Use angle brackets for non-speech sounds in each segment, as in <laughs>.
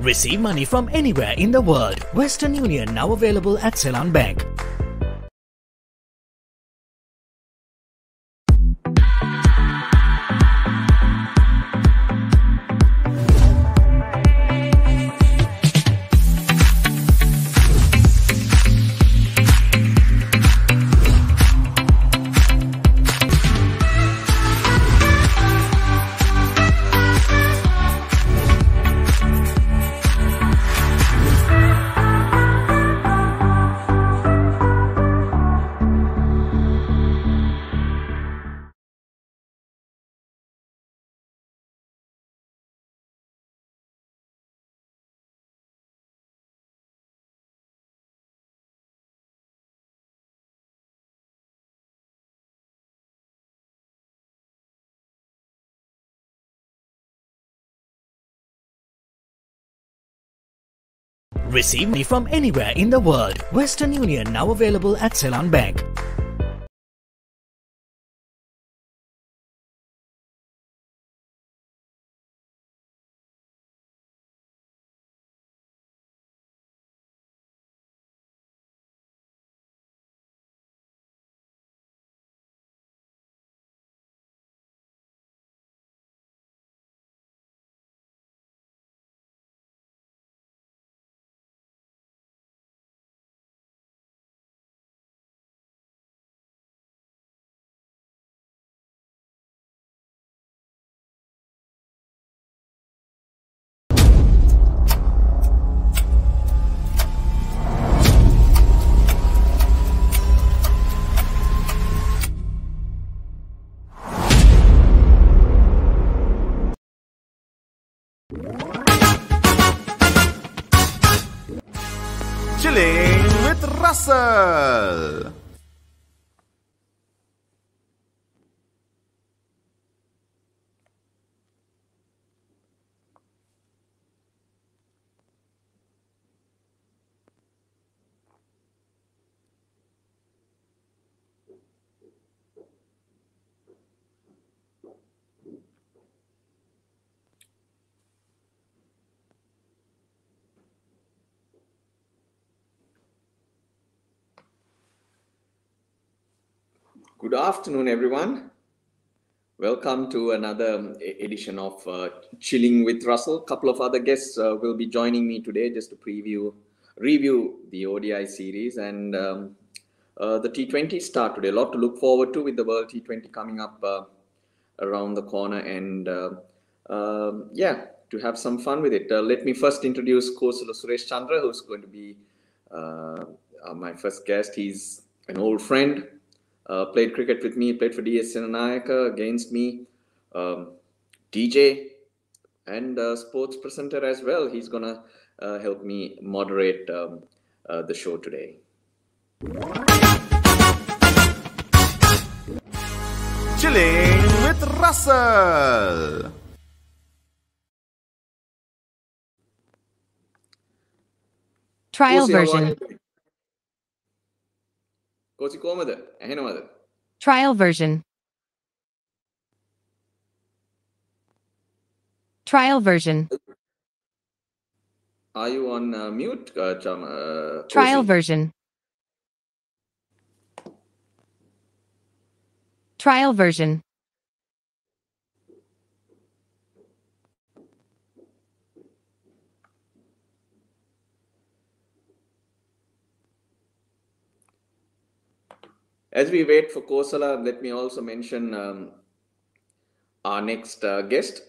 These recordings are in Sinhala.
Receive money from anywhere in the world. Western Union now available at Ceylon Bank. Receive money from anywhere in the world. Western Union now available at Ceylon Bank. Praça. Good afternoon, everyone. Welcome to another um, edition of uh, Chilling with Russell. A couple of other guests uh, will be joining me today just to preview, review the ODI series and um, uh, the T20 start today. A lot to look forward to with the World T20 coming up uh, around the corner, and uh, um, yeah, to have some fun with it. Uh, let me first introduce Kosala Suresh Chandra, who's going to be my first guest. He's an old friend, uh, played cricket with me, played for DS Senanayaka against me, um, DJ, and uh, sports presenter as well. He's gonna uh, help me moderate um, uh, the show today. Chilling with Russell. Trial Kosi, how version. you doing? කෝසි කොහමද? ඇහෙනවද? Trial version. Trial version. Are you on uh, mute, uh, Cham? Uh, Trial Kosy? version. Trial version. As we wait for Kosala, let me also mention um, our next uh, guest.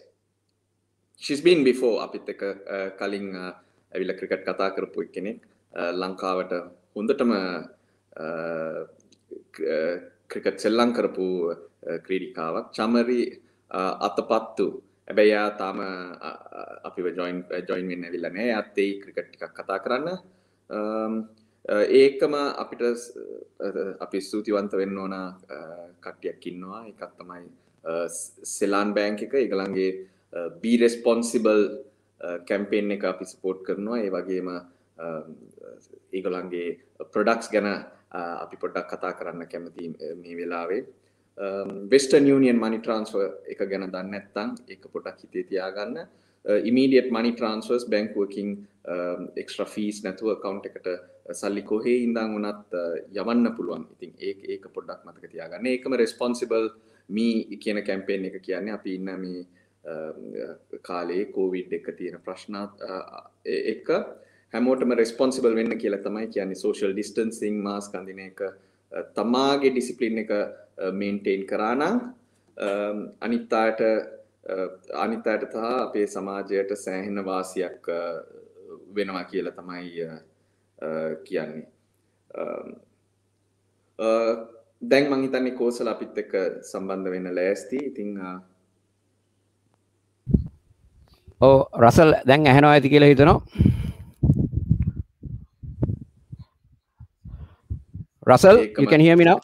She's been before අපිත් එක uh, කලින් uh, ඇවිල්ලා ක්‍රිකට් කතා කරපු කෙනෙක් uh, ලංකාවට හොඳටම uh, ක්‍රිකට් uh, සෙල්ලම් කරපු uh, ක්‍රීඩිකාවක්. චමරි uh, අතපත්තු. හැබැයි එයා තාම uh, uh, අපිව ජොයින් ජොයින් uh, වෙන්න ඇවිල්ලා නැහැ එයාත් ඒ ක්‍රිකට් ටිකක් කතා කරන්න. Um, uh, ඒකම අපිට ස්- uh, අපි ස්තුතිවන්ත වෙන්න ඕන uh, කට්ටියක් ඉන්නවා. එකක් තමයි uh, ස්- සෙලාන් බෑංක එක. ඒගලන්ගේ බී රෙස්පොන්සිබල් කැම්පේෙන් එක අපි සපෝට් කරනවා. ඒ වගේම um, ඒගොලන්ගේ ප්‍රඩක්ස් ගැන uh, අපි පොඩ්ඩක් කතා කරන්න කැමති uh, මේ වෙලාවේ. වෙස්ටර්න් යනියන් මනි ට්‍රන්ස්ෆර් එක ගැන දන්න ඇත්තං එක පොටක් හිතේ තියාගන්න. ඉමීඩියට් මනි ට්‍රන්ස්වර්ස් බැංකුවකින් එක්ස්ට්‍ර ෆීස් නැතුව කවුන්් එකට uh, සල්ලි කොහේ ඉඳං වනත් uh, යවන්න පුළුවන්. ඉතින් ඒ ඒක පොඩ්ඩක් මතක තියාගන්න. ඒකම රෙස්පොන්සිබල් මී කියන කැම්පේෙන් එක කියන්නේ අපි ඉන්න මේ um, කාලේ කෝවිඩ් එක තියෙන ප්‍රශ්නාත් uh, එක හැමෝටම රෙස්පොන්සිබල් වෙන්න කියලා තමයි කියන්නේ. සෝෂල් ඩිස්ටන්සිං මාස් කඳින එක තමාගේ ඩිසිපලින් එක මේන්ටේන් කරානම් um, අනිත්තාට අනිතාට තහ අපේ සමාජයට සෑහෙන වාසියක් වෙනවා කියලා තමයි කියන්නේ. දැන් මං හිතන්නේ කෝසල අපිත් එක්ක සම්බන්ධ වෙන්න ලෑස්ති. ඉතිං ඕ රසල් දැන් ඇහෙනවා ඇති කියලා හිතනවා. Russel you can hear me now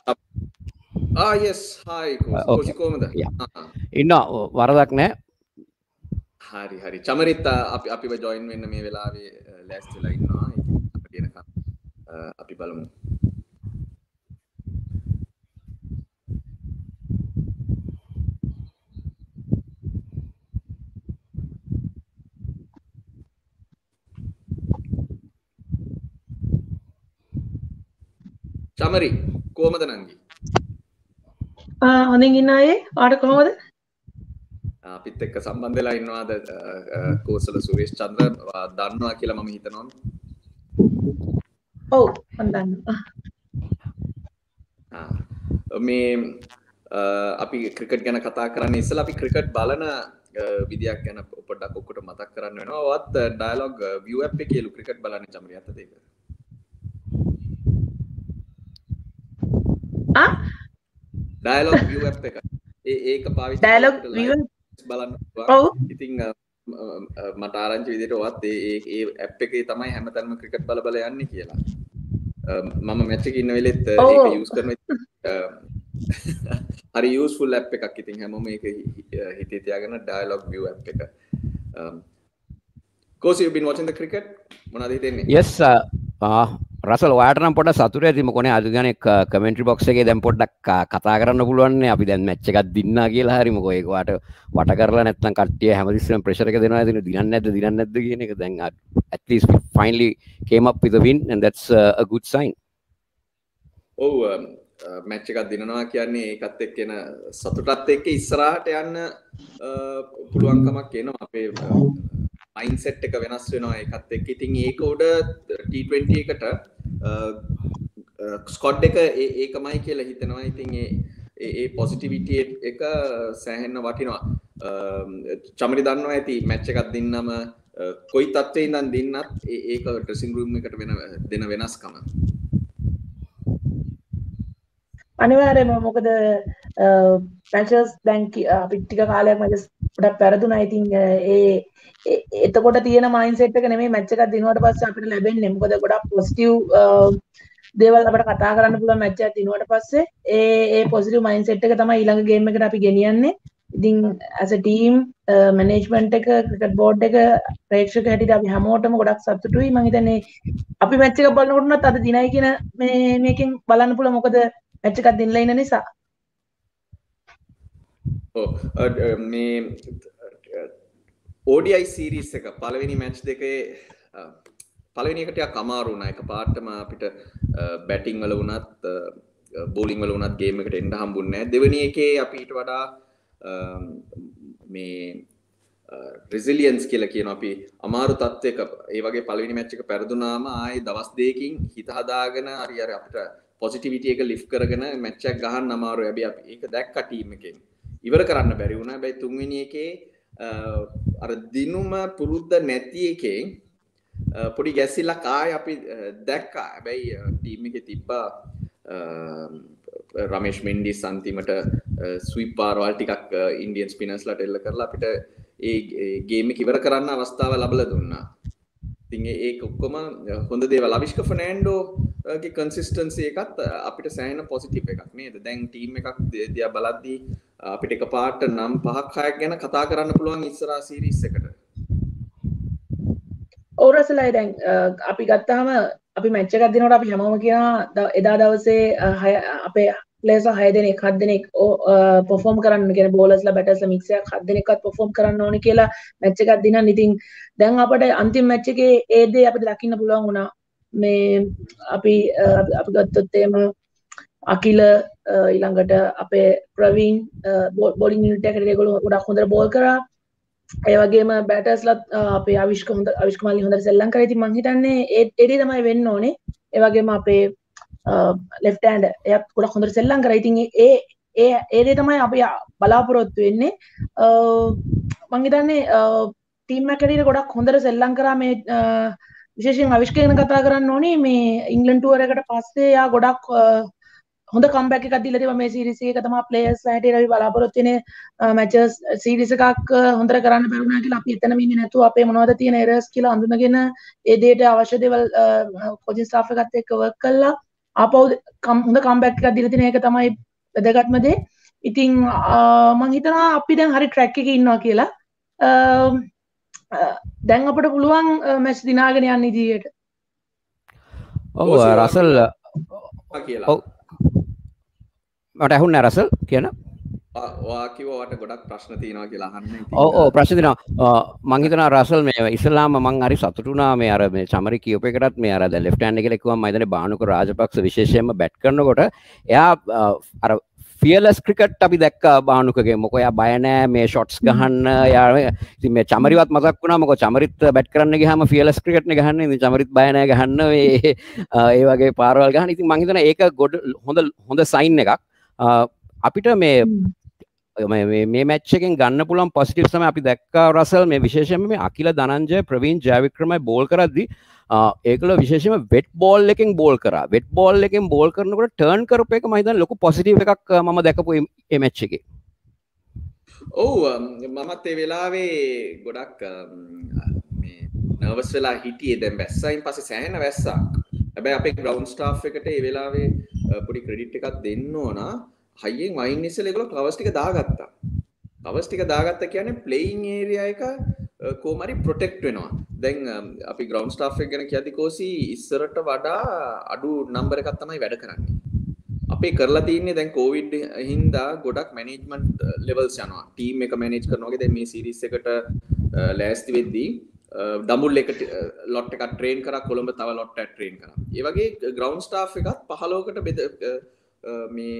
ඉන්න වරදක් නෑ. හරි හරි. චමරිත් අපි අපිව ජොයින් වෙන්න මේ වෙලාවේ ලෑස්තිලා ඉන්නවා. අපි බලමු. චමරි කෝමද නංගි හොඳින් ඉන්න අයේ? ආට කොහොමද? අපිත් එක්ක සම්බන්ධලා ඉන්නවාද? කෝසල සුරේෂ් චන්ද්‍ර දන්නවා කියලා මම හිතනවා. ඔව් දන්න මේ අපි ක්‍රිකට් ගැන කතා කරන්න ඉස්සලා අපි ක්‍රිකට් බලන විදියක් ගැන පොඩ්ඩක් ඔක්කොට මතක් කරන්න වෙනවා. වත් ඩයිලොග් විය් අප් එකේ ලු ක්‍රිකට් බලන්න චමරි අතද ඒක ඩයිලොග් විය් අප් එක. ඒක පාවිච්චි ඩයිලොග් බලන්න ඉතිං මට ආරංචි විදිට ඔවත් ඒ ඒ ඇප් එකේ තමයි හැමතැන්ම ක්‍රිකට් බල බල යන්න කියලා. මම මැච්චක ඉන්න වෙලෙත් ඒක යස් කරන හරි යස්ෆුල් ඇප් එකක් ඉතින් හැමෝම එක හිතේ තියාගෙන ඩයිලොග් විය් ඇප් එක. කෝසි බින් වචන්ද ක්‍රිකට් මොනද හිතෙන්නේ? Yes රසල් වාටනම් පොට සතුර ඇතිම කොන. අදගන කමෙන්ට්‍රි බොක්සගේ දැම් පොඩ්ඩක් කතා කරන්න පුළුවන් අපි දැන් මච්ච එකක් දින්න කියලා හරිම කොයකවාට වට කරලා නැත්තන් කටිය හැමතිස්සම ප්‍රශරක දෙනවා ඇතින. දින්න ඇද දින්න ඇද කියන එක දැන් at least finally came up with win that's uh, a good sign. ඔව් මැච් එකක් දිනනවා කියන්නේ ඒකත් එක්ක එන සතුටත් එක්ක ඉස්සරහට යන්න පුළුවන්කමක් එනවා අපේ මයින්සෙට් එක වෙනස් වෙනවා එකත් එක් ඉතින් ඒක උඩ T20 එකට ස්කොඩ් එක ඒකමයි කියලා හිතනවා. ඉතින් ඒ පොසිටිවිට එක සෑහෙන්න වටිනවා. චමරි දන්නවා ඇති මැච්ච එකත් දින්නම කොයි තත්වේ ඉඳන් දින්නත් ඒක ට්‍රසිං රුම් එකට වෙන දෙන වෙනස්කම. අනිවාර්යයෙන්ම මොකද පැචර්ස් දැන් පිට්ටික කාලයක් මට ගොඩක් පැරදුනා ඉතින් ඒ එතකොට තියෙන මයින්සෙට් එක නෙමෙයි මැච් එකක් දිනුවට පස්සේ අපිට ලැබෙන්නේ. මොකද ගොඩක් පොසිටිව් දේවල් අපිට කතා කරන්න පුළුවන් මැච් එකක් දිනුවට පස්සේ. ඒ ඒ පොසිටිව් මයින්සෙට් එක තමයි ඊළඟ ගේම් එකට අපි ගෙනියන්නේ. ඉතින් ඇස ටීම් මැනේජ්මන්ට් එක ක්‍රිකට් බෝඩ් එක ප්‍රේක්ෂක හැටියට අපි හැමෝටම ගොඩක් සතුටුයි. මම හිතන්නේ අපි මැච් එක බලනකොට අද දිනයි කියන මේ මේකෙන් බලන්න පුළුවන් මොකද මැච් එකක් දිනලා ඉන්න නිසා. ඔව්. මේ ඕඩයි සීරිස් එක පළවෙනි මැච් දෙකේ පළවෙනිකට කමාරුණ එක පාටම අපිට බැටිං වල වනත් බෝලිං වල වනත් ගේම එකට එන්ඩ හම්බුන්නෑ දෙවනි එකේ අපිට වඩා මේ රිසිලියන්ස් කියල කියන අපි අමාරු තත්වක ඒ වගේ පලවිනි මච්චක පැරදුනාම ආය දවස් දෙකින් හිත හදාගෙන හරි අර අපිට පොසිටිවිටිය එක ලිෆ් කරගෙන මැච්චක් ගහන් අමාරු ඇබි අපි ඒක දැක් කටීම එකෙන්. ඉවර කරන්න බැරි වුණ. බැයි තුන්වෙනි එකේ අර දිනුම පුරුද්ද නැති එකෙන් පොඩි ගැසිල්ලක් ආය අපි දැක්කා. හැබැයි ටීම් එක තිබ්බා රමේශ් මෙන්ඩි සන්තිමට ස්විපාරවල් ටිකක් ඉන්ඩියන් ස්පිනස්ලට එල්ල කරලා අපිට ඒ ගේම ඉවර කරන්න අවස්ථාව ලබල දුන්නා. තින් ඒ ඔක්කොම හොඳ දේවල්. අවිශ්ක ෆනෑන්ඩෝගේ කන්සිස්ටන්සේ එකත් අපිට සෑන පොසිටිප් එකක් නේද? දැන් ටීම් එකක් දෙයක් බලද්දී අපිට එක පාට නම් පහක් හයක් ගැන කතා කරන්න පුළුවන් ඉස්සරා සීරිස් එකට. ඕරසලයි දැන් අපි ගත්තාම අපි මැච්ච එකක් දිනට අපි හැමෝම කියන එදා දවසේ අපේ ප්ලේස හය දෙනෙක් හත් දෙනෙක් පොෆෝම් කරන්න කියෙන බෝලස්ල බැටස්ල මික්ෂය හත් දෙනෙක්ත් පොෆෝම් කරන්න ඕන කියලා මැච්ච එකක් දින ඉතින් දැන් අපට අන්තිම මැච්චගේ ඒදේ අපට දකින්න පුළුවන් වුණා. මේ අපි අපි ගත්තොත්තේම අකිල ඊළඟට අපේ ප්‍රවීන් බොලින් නිටකට ගොලු ගොඩක් හොඳර බෝල් කරා. ඒවගේම බැටස්ලත් අපේ අවිශ්ක හොඳ අවිශ්කමලි හොඳ සෙල්ලං කරති මංහිතන්නේ ඒත් එඩි තමයි වෙන්න ඕනේ. ඒවගේම අපේ ලෙෆ්ටන්ඩ එයත් ගොඩක් හොඳර සෙල්ලං කර ඉතින් ඒ ඒ ඒදේ තමයි අපි බලාපොරොත්තු වෙන්නේ. Um, මංහිතන්නේ um, ටීම්මැකරීට ගොඩක් හොඳර සෙල්ලං කරා මේ uh, විශේෂෙන් අවිශ්කයන කතා කරන්න ඕනේ. මේ ඉංගලන්ටුවරකට පස්සේ යා ගොඩක් uh, හොඳ කම්බැක් එකක් දීලා තිබා මේ සීරීස් එකේ තමයි ප්ලේයර්ස් හැටියට අපි බලාපොරොත්තු වෙන්නේ. Uh, මැචස් සීරීස් එකක් හොඳට කරන්න බැරුණා කියලා අපි එතනම ඉන්නේ නැතුව අපේ මොනවද තියෙන එරර්ස් කියලා අඳුනගෙන ඒ දෙයට අවශ්‍ය දේවල් කොචින් ස්ටාෆ් එකත් එක්ක වර්ක් කළා. ආපහු හොඳ කම්බැක් එකක් දීලා තියෙන එක තමයි වැදගත්ම දේ. ඉතින් මං හිතනවා අපි දැන් හරි ට්‍රැක් එකේ ඉන්නවා කියලා. දැන් අපට පුළුවන් මැච් දිනාගෙන යන්න ඉදිරියට. ඔව් රසල් කියලා. මට ඇහුන්න රසල් කියන වාකිවට ගොඩක් ප්‍රශ්න තියනවා කියලා හන්න ඕ ප්‍රශ්තින මංහිතන රසල් මේ ඉස්ලාම මං අරි සතුටුනා මේ අර මේ චමරි කියපකටත් මේ අර ලෙෆ්ටන්ඩ කෙෙක්ව මයිතන බානුක රාජපක්ෂ විශේෂයම බැට් කරනකොට එයා අර ෆියලස් ක්‍රිකට් අපි දැක්ක බානුකගේ. මොකය බයනෑ මේ ෂොට්ස් ගහන්න යා මේ චමරිවත් මතක් වුණා. මොක චමරිත් බැට් කරන්න හම ෆියලස් ක්‍රිකට්න ගහන්න. චමරිත් බයනය ගහන්න ඒ වගේ පාරවල් ගහන. ඉතින් මහිතන ඒක ගොඩ හොඳ හොඳ සයින් එකක්. අපිට මේ මේ මච්චකෙන් ගන්න පුළන් පොසිටිව් සම අපි දැක්කා රසල්. මේ විශේෂම මේ අකිල දනංජය ප්‍රවීන් ජයවික්‍රමයි බෝල් කරද්දි ඒකල විශේෂම වෙට් බෝල් එකෙන් බෝල් කර. වෙට් බෝල් එකෙන් බෝල් කරනකට ටර්න් කරප එක මහිතන් ලොකු පොසිටිව් එකක් ම දැකපු එමච්ච එක. ඔවු මමත් ඒ වෙලාවේ ගොඩක් නවස් වෙලා හිටියේ. දැන් වැස්සයින් පස්සේ සෑහෙන වැස්සක්. හැබැයි අපේ ග්‍රවුන්ඩ් ස්ටාෆ් එකට ඒ වෙලාවේ පොඩි ක්‍රෙඩිට් එකක් දෙන්න ඕන. හයියෙන් වයින් ඉස්සෙල්ලා ඒගොල්ලෝ කවර්ස් ටික දාගත්තා. කවර්ස් ටික දාගත්තා කියන්නේ ප්ලේයින් ඒරියා එක කොහොමරි ප්‍රොටෙක්ට් වෙනවා. දැන් අපි ග්‍රවුන්ඩ් ස්ටාෆ් එක ගැන කියද්දි කෝසි ඉස්සරට වඩා අඩු නම්බර එකක් තමයි වැඩ කරන්නේ. අපේ කරලා තියන්නේ දැන් කෝවිඩ් හින්දා ගොඩක් මැනේජ්මන්ට් ලෙවල්ස් යනවා. ටීම් එක මැනේජ් කරනවා වගේ දැන් මේ සීරීස් එකට ලෑස්ති වෙද්දී දමුල් එක ලොට් එකක් ට්‍රේන් කරා කොළඹ තව ලොට් එකක් ට්‍රේන් කරා. ඒ වගේ ග්‍රවුන්ඩ් ස්ටාෆ් එකත් 15කට බෙද මේ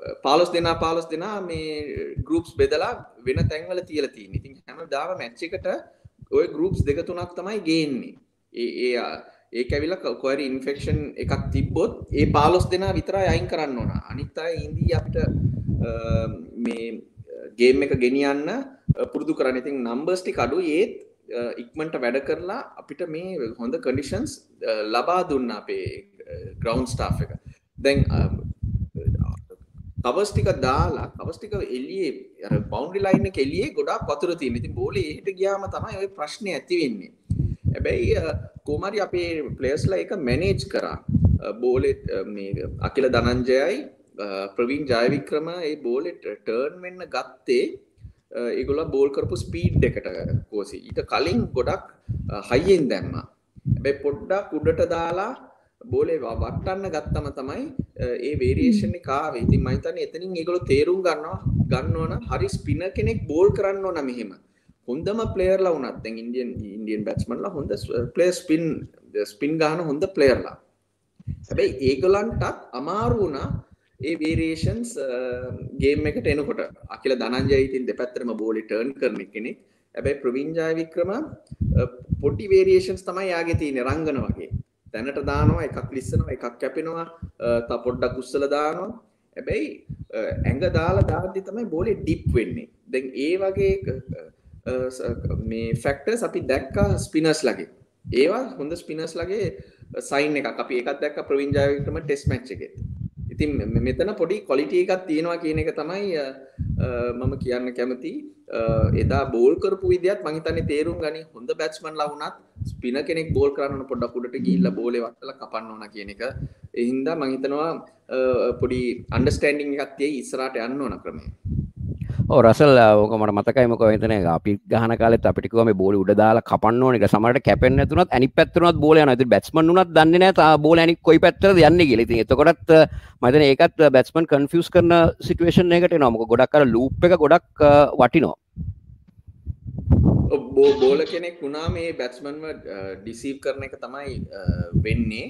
15 දෙනා 15 දෙනා මේ ගෲප්ස් බෙදලා වෙන තැන්වල තියලා තියෙනවා. ඉතින් හැමදාම මැච් එකට ওই ගෲප්ස් දෙක තුනක් තමයි ගේන්නේ. ඒ ඒ ඒක ඇවිල්ලා කොහරි ඉන්ෆෙක්ෂන් එකක් තිබ්බොත් ඒ 15 දෙනා විතරයි අයින් කරන්න ඕන. අනිත් අය ඉන්දී අපිට මේ ගේම් එක ගෙනියන්න පුරුදු කරන්න. ඉතින් නම්බර්ස් ටික අඩුයි ඒත් ඉක්මට වැඩ කරලා අපිට මේ හොඳ කඩිෂන්ස් ලබා දුන්න අපේ ග්‍රවන්් ස්ටා් එක දැන් කවස්ටික දාලා කවස්ටික එලියේ බෞන්ඩි ලයින්න කෙලියේ ගොඩක් පතුර තියෙන ඉතින් බෝලේ එහිට ගියාම තමයි ඔය ප්‍රශ්නය ඇති වෙන්නේ. හැබැයි කෝමරි අපේ ප්ලේස්ලා එක මැනේජ් කරා. බෝලෙත් මේ අකිල දනංජයයි ප්‍රවීන් ජයවික්‍රම ඒ බෝලෙට ටර්න් වෙන්න ගත්තේ ඒගොල්ල බෝල් කරපු ස්පීඩ් එකට කෝසි. ඊට කලින් ගොඩක් හයියෙන් දැම්ම. හැබැයි පොඩ්ඩක් උඩට දාලා බෝලේ වට්ටන්න ගත්තම තමයි ඒ වේරියේෂන් එක ආවේ. ඉතින් මම හිතන්නේ එතනින් ඒගොල්ලෝ තේරුම් ගන්නවා ගන්න ඕන හරි ස්පිනර් කෙනෙක් බෝල් කරන්න ඕන මෙහෙම. හොඳම ප්ලේයර්ලා වුණත් දැන් ඉන්දියන් ඉන්දියන් බැට්ස්මන්ලා හොඳ ප්ලේයර් ස්පින් ස්පින් ගන්න හොඳ ප්ලේයර්ලා. හැබැයි ඒගොල්ලන්ටත් අමාරු වුණා ඒ වේරේෂන්ස් ගේම් එකට එනකොට අකිල දනංජය ඉතින් දෙපැත්තරම බෝලි ටර්න් කරන කෙනෙක් හැබැයි ප්‍රවීන් ජයවික්‍රම පොඩි වේරියේෂන්ස් තමයි යාගේ තියෙන්නේ රංගන වගේ දැනට දානවා එකක් ලිස්සනවා එකක් කැපෙනවා තා පොඩ්ඩක් උස්සලා දානවා. හැබැයි ඇඟ දාලා දාද්දි තමයි බෝලේ ඩිප් වෙන්නේ. දැන් ඒ වගේ මේ ෆැක්ටර්ස් අපි දැක්කා ස්පිනර්ස් ලගේ. ඒවා හොඳ ස්පිනර්ස් ලගේ සයින් එකක්. අපි ඒකත් දැක්ක ප්‍රවීන් ජයවික්‍රම ටෙස්ට් මැච් එකේ. ඉතින් මෙතන පොඩි කොලිටි එකක් තියෙනවා කියන එක තමයි මම කියන්න කැමති. එදා බෝල් කරපු විදිහත් මං හිතන්නේ තේරුම් ගනි. හොඳ බැට්ස්මන්ලා වුණත් ස්පින කෙනෙක් බෝල් කරන්න පොඩ්ඩක් උඩට ගිහිල්ලා බෝලේ වටලා කපන්න ඕන කියන එක. ඒ හින්දා මං හිතනවා පොඩි අන්ඩර්ස්ටෑන්ඩින් එකක් තියෙයි ඉස්සරහට යන්න ඕන ක්‍රමය රසල් ඕක මට මතකයිමක තන අපි ගහන කාලෙත් අපිටිකම බෝල උඩදාලා කපන්න ඕනික සමට කැපෙන් ඇතුනත් ඇනි පැත්තරනත් බෝල නති බැස්මන් වනත් දන්න තා බෝල ඇනි කොයි පැත්තර යන්න ගෙලති එතකොටත් මතන ඒකත් බැස්මන් කන්ෆියස් කරන සිටුවේෂන් එකට නොමක ගොඩක් කර ලූප් එක ගොඩක් වටිනෝ බෝ බෝල කෙනෙක් වුණා මේ බැට්ස්මන්ව ඩිසීව් කරන එක තමයි වෙන්නේ.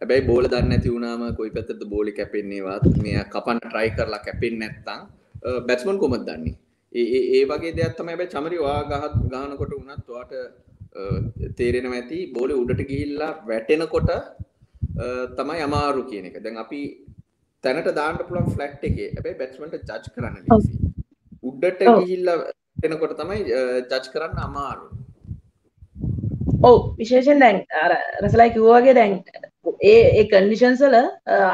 ඇබැයි බෝල දන්න ඇති වුණාම කොයි පැත්තද බෝලි කැපෙන්නේවත් මෙය කපන්න ට්‍රයි කරලා කැපෙන් නැත්තං බැට්ස්මන් කොමත් දන්නේ? ඒ ඒ වගේ දෙයක් තමයි හැබැයි චමරි වා ගහත් ගහනකොට වුණත් ඔයාට තේරෙනවා ඇති. බෝලේ උඩට ගිහිල්ලා වැටෙනකොට තමයි අමාරු කියන එක. දැන් අපි තැනට දාන්න පුළුවන් ෆ්ලැට් එකේ. හැබැයි බැට්ස්මන්ට ජජ් කරන්න ලේසි. උඩට ගිහිල්ලා වැටෙනකොට තමයි ජජ් කරන්න අමාරු. ඔව්. විශේෂයෙන් දැන් අර රසලයි කිව්වා වගේ දැන් ඒ ඒ කන්ඩිෂන්ස් වල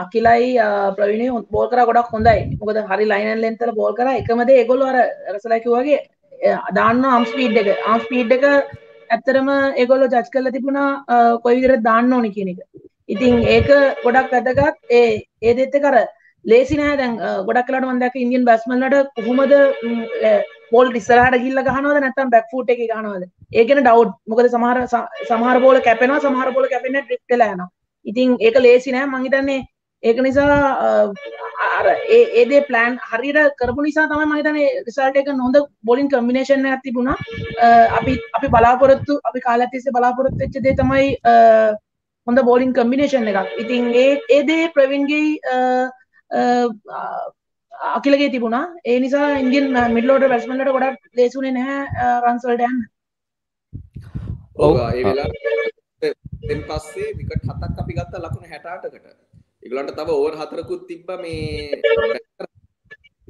අකිලයි ප්‍රවීණය බෝල් කරා ගොඩක් හොඳයි. මොකද හරි ලයින් ඇන්ඩ් ලෙන්ත් වල බෝල් කරා එකම දේ ඒගොල්ලෝ අර රසලයි කිව්වා වගේ දාන්න ආම් ස්පීඩ් එක. ආම් ස්පීඩ් එක ඇත්තටම ඒගොල්ලෝ ජජ් කරලා තිබුණා කොයි විදිහට දාන්න ඕනි කියන එක. ඉතින් ඒක ගොඩක් වැදගත්. ඒ ඒ දෙත් එක අර ලේසි නෑ දැන් ගොඩක් කලාට මම දැක්ක ඉන්දියන් බැට්ස්මන්ලට කොහොමද බෝල් ඉස්සරහට ගිහිල්ලා ගහනවද නැත්නම් බැක් ෆූට් එකේ ගහනවද? ඒ ගැන ඩවුට්. මොකද සමහර සමහර බෝල කැපෙනවා සමහර බෝල කැපෙන්නේ ඩ්‍රිෆ්ට් වෙලා යනවා. ඉතින් ඒක ලේසි නෑ මං හිතන්නේ ඒක නිසා අර ඒ ඒ දේ ප්ලෑන් හරියට කරපු නිසා තමයි මම හිතන්නේ රිසල්ට් එක හොඳ බෝලින් කම්බිනේෂන් එකක් තිබුණා. අපි අපි බලාපොරොත්තු අපි කාලයක් තිස්සේ බලාපොරොත්තු වෙච්ච දේ තමයි හොඳ බෝලින් කම්බිනේෂන් එකක්. ඉතින් ඒ ඒ දේ ප්‍රවින්ගේ අකිලගේ තිබුණා. ඒ නිසා ඉන්දියන් මිඩල් ඕඩර් බැට්ස්මන්ලට ගොඩක් ලේසුනේ නැහැ රන්ස් වලට යන්න. ඔව් ඒ වෙලාවට දෙන් පස්සේ විකට් හතක් අපි ගත්ත ලකුණු 68කට. ඒගොල්ලන්ට තව ඕවර් හතරකුත් තිබ්බා මේ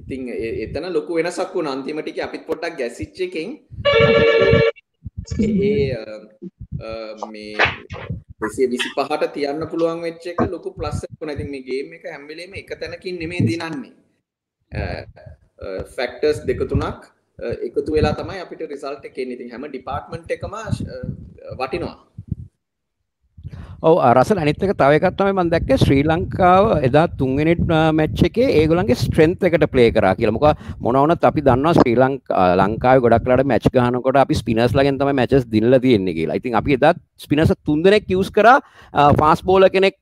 ඉතින් එතන ලොකු වෙනසක් වුණා අන්තිම ටිකේ අපිත් පොඩ්ඩක් ගැසිච්ච එකෙන් ඒ මේ 225ට තියන්න පුළුවන් වෙච්ච එක ලොකු ප්ලස් එකක් වුණා. ඉතින් මේ ගේම් එක හැම වෙලේම එක තැනකින් නෙමෙයි දිනන්නේ. ෆැක්ටර්ස් දෙක තුනක් එකතු වෙලා තමයි අපිට රිසල්ට් එක එන්නේ. ඉතින් හැම ඩිපාර්ට්මන්ට් එකම වටිනවා. ඔව අරසල් අනිත්තක තවකත් තමයි මන් දැක්ක ශ්‍රී ලංකාව එදා තුන්ගෙනෙට් මැච්ච එකේ ඒගොලන්ගේ ස්ට්‍රෙන්ත් එකට ප්ලේ කරා කියලමක මොනවනත් අපි දන්නවා ශ්‍රී ලංක ලංකාව ගොඩක්ලට මැච් ගහනකොට අපි ස්පිනස් ලගෙන් තම මැචස් දිල්ල තියෙන්නේ කියලා. ඉතින් අපි එදත් ස්පිනස තුන්දෙනෙක් යස් කර ෆාස් බෝල කෙනෙක්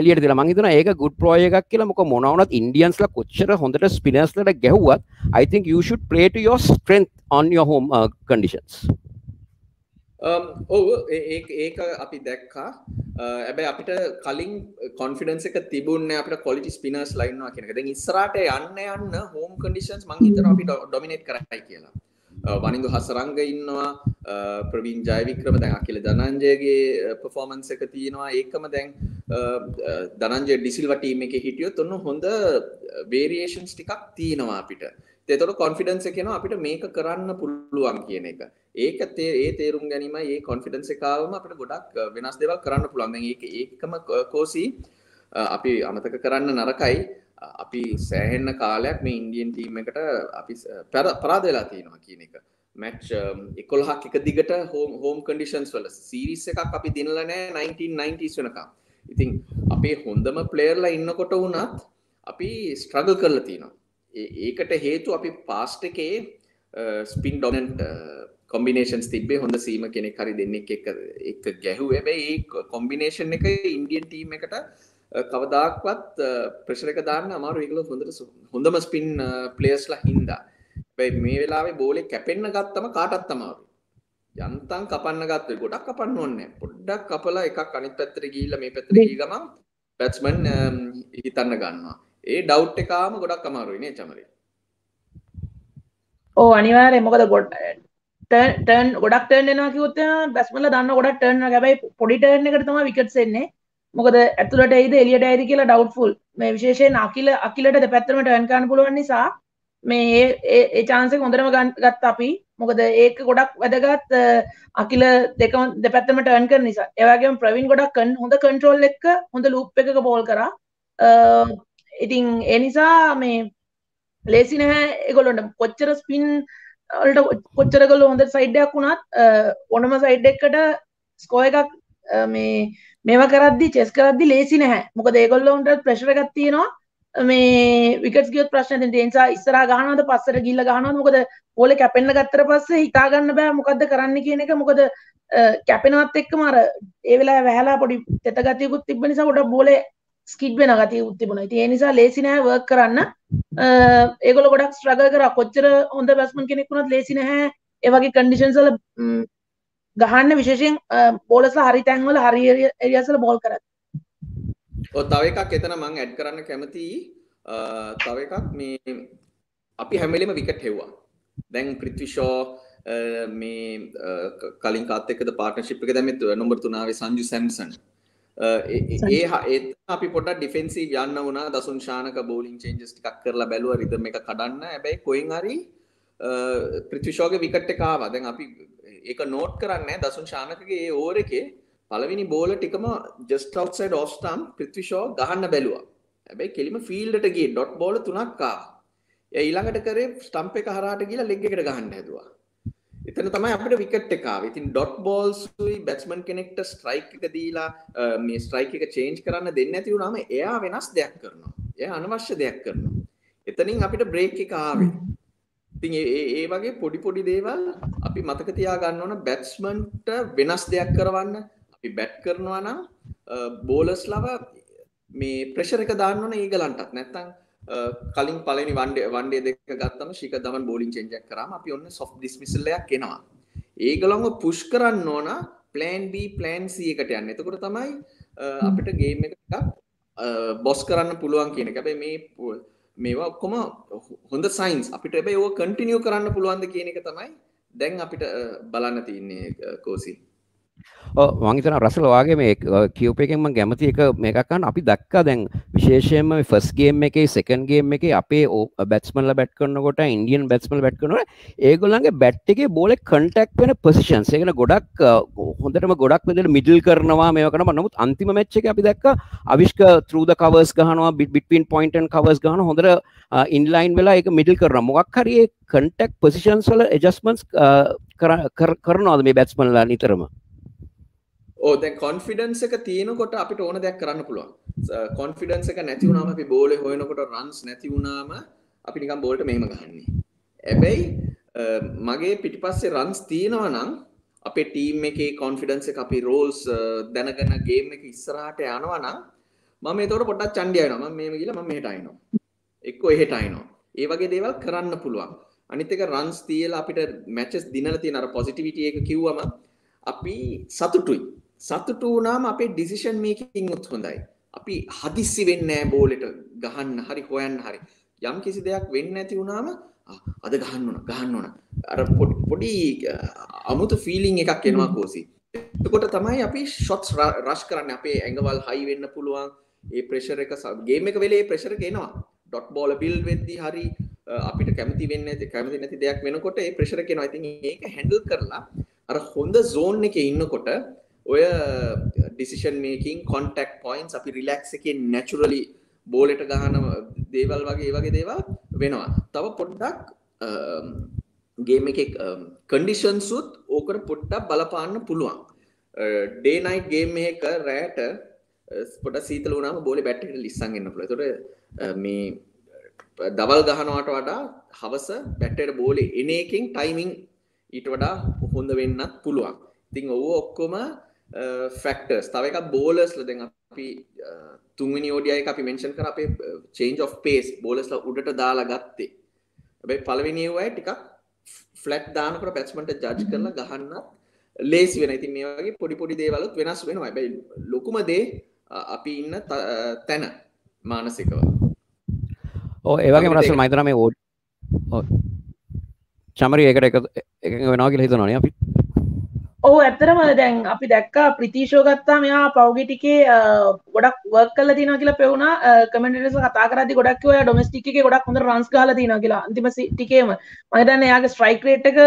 එලියට දිල. මහිතන ඒක ගුඩ් ප්‍රෝය එකක් කියලා. මොක මොනවනත් ඉන්ඩියන්ස්ල කොච්චර හොඳට ස්පිනස්ලට ගැහුවත් I think you should play to your strength on your home uh, conditions. Um, ඔව ඒක අපි දැක්කා. Uh, ඇබැ අපිට කලින් කොන්ෆිඩන්ස එක තිබුණ අපට කොලිටි ස්පිනර්ස් ලයින්වා කියෙනක දැන් ඉස්රට යන්න යන්න හෝම් කඩිෂන්ස් මංහිතර අපි ඩොමිනේට් කරයි කියලා. Uh, වනිදු හසරංග ඉන්නවා. Uh, ප්‍රවීන් ජයවික්‍රම දැන් අකිල දනංජයගේ පෆෝමන්ස එක තියෙනවා. ඒකම දැන් දනංජය ඩිසිල් වටීම එක හිටියොත් ඔන්න හොඳ වේරියේෂන්ස් ටිකක් තියෙනවා අපිට. තෙතොට කොන්ෆිඩන්ස කෙන අපිට මේක කරන්න පුළුවන් කියන එක. ඒක තේ ඒ තේරුම් ගැනීම ඒ කොන්ෆිඩන්ස එකකාවම අපට ගොඩක් වෙනස් දෙවල් කරන්න පුළුවන්. ඒක ඒකම කෝසි අපි අමතක කරන්න නරකයි. අපි සෑහෙන්න කාලයක් මේ ඉන්දියන් ටීම් එකට අපි පැර පරාදවෙලා තියෙනවා කියන එක. මැච් එකොල්හක් එක දිගට හෝම් හෝම් කඩිෂන්ස් වල සිරිස් එකක් අපි දිනලනෑ 1990 වනකා ඉතින් අපේ හොඳම ප්ලේර්ලා ඉන්නකොට වුණත් අපි ස්ට්‍රගල් කරලා තියෙනවා ඒකට හේතු අපි පාස්ට එකේ ස්පින් ඩොනන්ට කොම්බිනේෂන්ස් තිබේ හොඳ සීම කෙනෙක් හරි දෙන්නෙක් එක එක ගැහුව. ඇබැයි ඒ කොම්බිනේෂන් එක ඉන්ඩියන් ටීම් එකට කවදාක්වත් ප්‍රශර එක දාන්න අමාරු ඒකල හොඳට හොඳම ස්පින් පලේස්ලා හින්දා. බැයි මේ වෙලාවේ බෝලෙ කැපෙන්න්න ගත්තම කාටත් අමාරු යන්තන් කපන්න ගත්ව ගොඩක් කපන්න ඕන්න පොඩ්ඩක් කපලා එකක් අනිත් පැත්තර ගීල මේ පැත්තර ගීගම පැත්ස්මන් හිතන්න ගන්නවා. ඒ ඩව් එකාම ගොඩක් අමාරුයිනේ චමරි? ඕ අනිවාරය මොකද ගොඩ ටර්න් ගොඩක් ටර්න්නවා කිවොත් බැස්මල දන්න ගොඩක් ටර්න ගැබයි පොඩි ටර්න එකට තම විකට් එන්නේ. මොකද ඇතුලට එයිද එලියට ඇයිද කියලා ඩව්ෆුල් මේ විශේෂයෙන් අකිල අකිලට පැත්තරම ටර්න්කාන්න පුළුවන් නිසා මේ ඒ චාන්සක හොඳරම ගත් අපි. මොකද ඒක ගොඩක් වැදගත් අකිල දෙක දෙපැත්තම ටර්න් කර නිසා. ඒවගේම ප්‍රවින් ගොඩක් කන් හොඳ කන්ට්‍රෝල් එක්ක හොඳ ලූප් එක බෝල් කර. ඉතින් එනිසා මේ ලේසි නැහැ. එගොලොන්ට කොච්චර ස්පින් වලට කොච්චර කළ හොඳ සයිඩ්ඩයක් වුණත් ඕනම සයිඩ් එකට ස්කෝ එකක් මේ මේව කරදදි චෙස් කරදදි ලේසි නැහැ. මොක දේගොල්ලොන්ට ප්‍රශ්ර එකක් තියෙනවා. මේ විකට් ගියොත් ප්‍රශ්න තියෙන ඒ නිසා ඉස්සරහා ගහනවද පස්සට ගිහිල්ලා ගහනවද? මොකද බෝලේ කැපෙන්න ගත්තට පස්සේ හිතා ගන්න බෑ මොකද්ද කරන්න කියන එක. මොකද කැපෙනවත් එක්කම අර ඒ වෙලාවේ වැහැලා පොඩි තෙත ගතියකුත් තිබ්බ නිසා පොඩක් බෝලේ ස්කිඩ් වෙන ගතියකුත් තිබුණා. ඉතින් ඒ නිසා ලේසි නෑ වර්ක් කරන්න. ඒගොල්ලෝ ගොඩක් ස්ට්‍රගල් කරා. කොච්චර හොඳ බැට්ස්මන් කෙනෙක් වුණත් ලේසි නැහැ. ඒ වගේ කන්ඩිෂන්ස් වල ගහන්න විශේෂයෙන් බෝලස්ලා හරි තැන්වල හරි ඒරියාස් වල බෝල් කරත්. ඔව් තව එකක් එතන මම ඇඩ් කරන්න කැමතියි. තව එකක් මේ අපි හැම වෙලෙම විකට් හෙව්වා. දැන් පෘථ්වි ෂෝ මේ කලින් කාත් එක්කද පාර්ට්නර්ෂිප් එක දැම්මේ නම්බර් 3 ආවේ සංජු සැම්සන්. ඒ අපි පොට ඩිෆෙන්සි යන්න වුණා. දසුන් ශානක බෝලිින් චේන්ජස් ටිකක් කරලා බැලුව රිදම එක කඩන්න. හැබැයි කොයින් හරි ප්‍රතිශෝග විකට එකා දැන් අපි ඒක නෝට් කරන්න දසුන් ශානකගේ ඒ ඕර එකේ පළවෙනි බෝල ටිකම ජස්ට අවසයිඩ ඔස්ටම් පෘතිශෝ ගහන්න බැලුවා. හැබැයි කෙලිම ෆිල්ඩට ගේ ඩොට් බෝල තුනක්කා ඊළඟට කරේ ස්ටම්ප එක හරාට කියලා ලෙග් එකට ගහන්න හැදුවා එතන තමයි අපිට විකට් එක ආවේ. ඉතින් ඩොට් බෝල්ස්ුයි බැට්ස්මන් කෙනෙක්ට ස්ට්‍රයික් එක දීලා මේ ස්ට්‍රයික් එක චේන්ජ් කරන්න දෙන්නේ නැති වුණාම එයා වෙනස් දෙයක් කරනවා. එයා අනවශ්‍ය දෙයක් කරනවා. එතනින් අපිට බ්‍රේක් එක ආවේ. ඉතින් ඒ ඒ වගේ පොඩි පොඩි දේවල් අපි මතක තියාගන්න ඕන බැට්ස්මන්ට වෙනස් දෙයක් කරවන්න. අපි බැට් කරනවා නම් බෝලර්ස්ලව මේ ප්‍රෙෂර් එක දාන්න ඕන ඊගලන්ටත්. නැත්තම් කලින් පලනි වන්ඩ වන්ඩේ දෙක ගත්තම ශික දමන් බෝලින් චෙන්ජක් කරම අපි ඔන්න සොෆ් ඩිස්මිසල්ලයක් එනවා. ඒගලොම පුෂ් කරන්න ඕන පලෑන් B පලෑන් C එකට යන්න. එතකොට තමයි අපිට ගේම් එකක් බොස් කරන්න පුළුවන් කියන හැබැයි මේ මේවා ඔක්කොම හොඳ සයින්ස් අපිට හැබැයි ඕක කන්ටිනියු කරන්න පුළුවන්ද කියන එක තමයි දැන් අපිට බලන්න තියන්නේ කෝසි මංහිතන රසල වගේ මේ කියවපයකෙන්ම ගැමති එක මේකකන් අපි දක්කා දැන් විශේෂයෙන්ම ෆස්ගේම් එක සෙකන්ගේම් එක අපේ බැත්ස්මල බැට් කරනකොට ඉන්ඩියන් බැත්ස්මල් බැට් කරනට ඒගොල්ලන්ගේ බැට් එක බෝල කටක් වෙන පසිෂන් එකන ගොඩක් හොඳටම ගොඩක් වෙදට මිඩල් කරනවා මේ කන නමුත් අන්තිම මච්ච එක අපි දක්ක අවිශ්ක ත්‍රූද කවස් ගහනවා බිට බිට්පින් පොයින්ටන් කවස් ගහන හොඳර ඉන්ලයින් වෙලා එක මිඩල් කරන මොක් හරි කටක් පසිෂන්ස් වල එජස්මන්ස් කරනවාද මේ බැත්ස්මල්ලා නිතරම? ඕ දැන් කොන්ෆිඩන්ස් එක තියෙනකොට අපිට ඕන දෙයක් කරන්න පුළුවන්. කොන්ෆිඩන්ස් එක නැති වුණාම අපි බෝලේ හොයනකොට රන්ස් නැති වුණාම අපි නිකන් බෝල්ට මෙහෙම ගහන්නේ. හැබැයි මගේ පිටිපස්සේ රන්ස් තියෙනවා නම් අපේ ටීම් එකේ කොන්ෆිඩන්ස් එක අපි රෝල්ස් දැනගෙන ගේම් එක ඉස්සරහට යනවා නම් මම ඒතකොට පොඩ්ඩක් චණ්ඩිය වෙනවා මම මෙහෙම ගිහලා මම මෙහෙට අයිනවා. එක්කෝ එහෙට අයිනවා. ඒ වගේ දේවල් කරන්න පුළුවන්. අනිත් එක රන්ස් තියලා අපිට මැචස් දිනලා තියෙන අර පොසිටිවිටි එක කිව්වම අපි සතුටුයි. සතුටු වුණාම අපේ ඩිසිෂන් මේකින් උත් හොඳයි. අපි හදිස්සි වෙන්නේ නැහැ බෝලෙට ගහන්න හරි හොයන්න හරි. යම් කිසි දෙයක් වෙන්නේ නැති වුණාම අද ගහන්න ඕන ගහන්න ඕන. අර පොඩි අමුතු ෆීලිං එකක් එනවා කෝසි. එතකොට තමයි අපි ෂොට්ස් රෂ් කරන්නේ අපේ ඇඟවල් හයි වෙන්න පුළුවන්. ඒ ප්‍රෙෂර් එක ගේම් එක වෙලේ ප්‍රෙෂර් එක එනවා. ඩොට් බෝල බිල්ඩ් වෙද්දී හරි අපිට කැමති වෙන්නේ නැති කැමති නැති දෙයක් වෙනකොට ඒ ප්‍රෙෂර් එක එනවා. ඉතින් ඒක හැන්ඩල් කරලා අර හොඳ සෝන් එකේ ඉන්නකොට ඔය ඩිසිෂන් මේකින් කොන්ටෙක්් පොයින්ස් අපි රිලක්ස් එක නැචුරලි බෝලට ගහන දේවල් වගේ වගේ දේවල් වෙනවා. තව පොඩ්ඩක් ගේම එක කන්ඩිෂන් සුත් ඕකට පොට්ටක් බලපාන්න පුළුවන්. ඩේනයි් ගේම් එක රෑට පොට සීතල වුණම බෝලි බැට්ට ලිස්සන්ගන්න පුළ තොට මේ දවල් ගහනවාට වඩා හවස බැට්ටට බෝලි එන එකින් ටයිමිං ඊට වඩා හොඳ වෙන්නත් පුළුවන්. තිං ඔවෝ ඔක්කොම ෆැක්ටර්ස් තව එකක් බෝලර්ස්ල දැන් අපි තුන්වෙනි ඕඩියයි අපි මෙන්ෂන් කර අපේ චේන්ජ් ඔෆ් පේස් බෝලර්ස්ලා උඩට දාලා ගත්තේ. හැබැයි පළවෙනි ඒවායි ටිකක් ෆ්ලැට් දානකොට බැට්ස්මන්ට ජජ් කරලා ගහන්න ලේසි වෙන ඉතින් මේ වගේ පොඩි පොඩි දේවලුත් වෙනස් වෙනවා. හැබැයි ලොකුම දේ අපි ඉන්න තැන මානසිකව. ඕ ඒවගේ රසල් මයිතන මේ ඕඩ් චමරි ඒකට එක වෙනවා කියලා හිතනවා නේ අපි. ඔහු ඇත්තරම දැන් අපි දැක්කා ප්‍රතිශෝ ගත්තා මෙයා පෞගි ටිකේ ගොඩක් වර්ක් කල්ල තින කියලා පෙවුණ. කමෙන්ටස කතා කරදි ගොඩක් ඔය ඩොමස්ටික් ගොඩක් හොඳ රන්ස් කාල තින කියලා. අන්තිම ටිකේම. මහිතන්න එයාගේ ස්ට්‍රයික් රේට් එක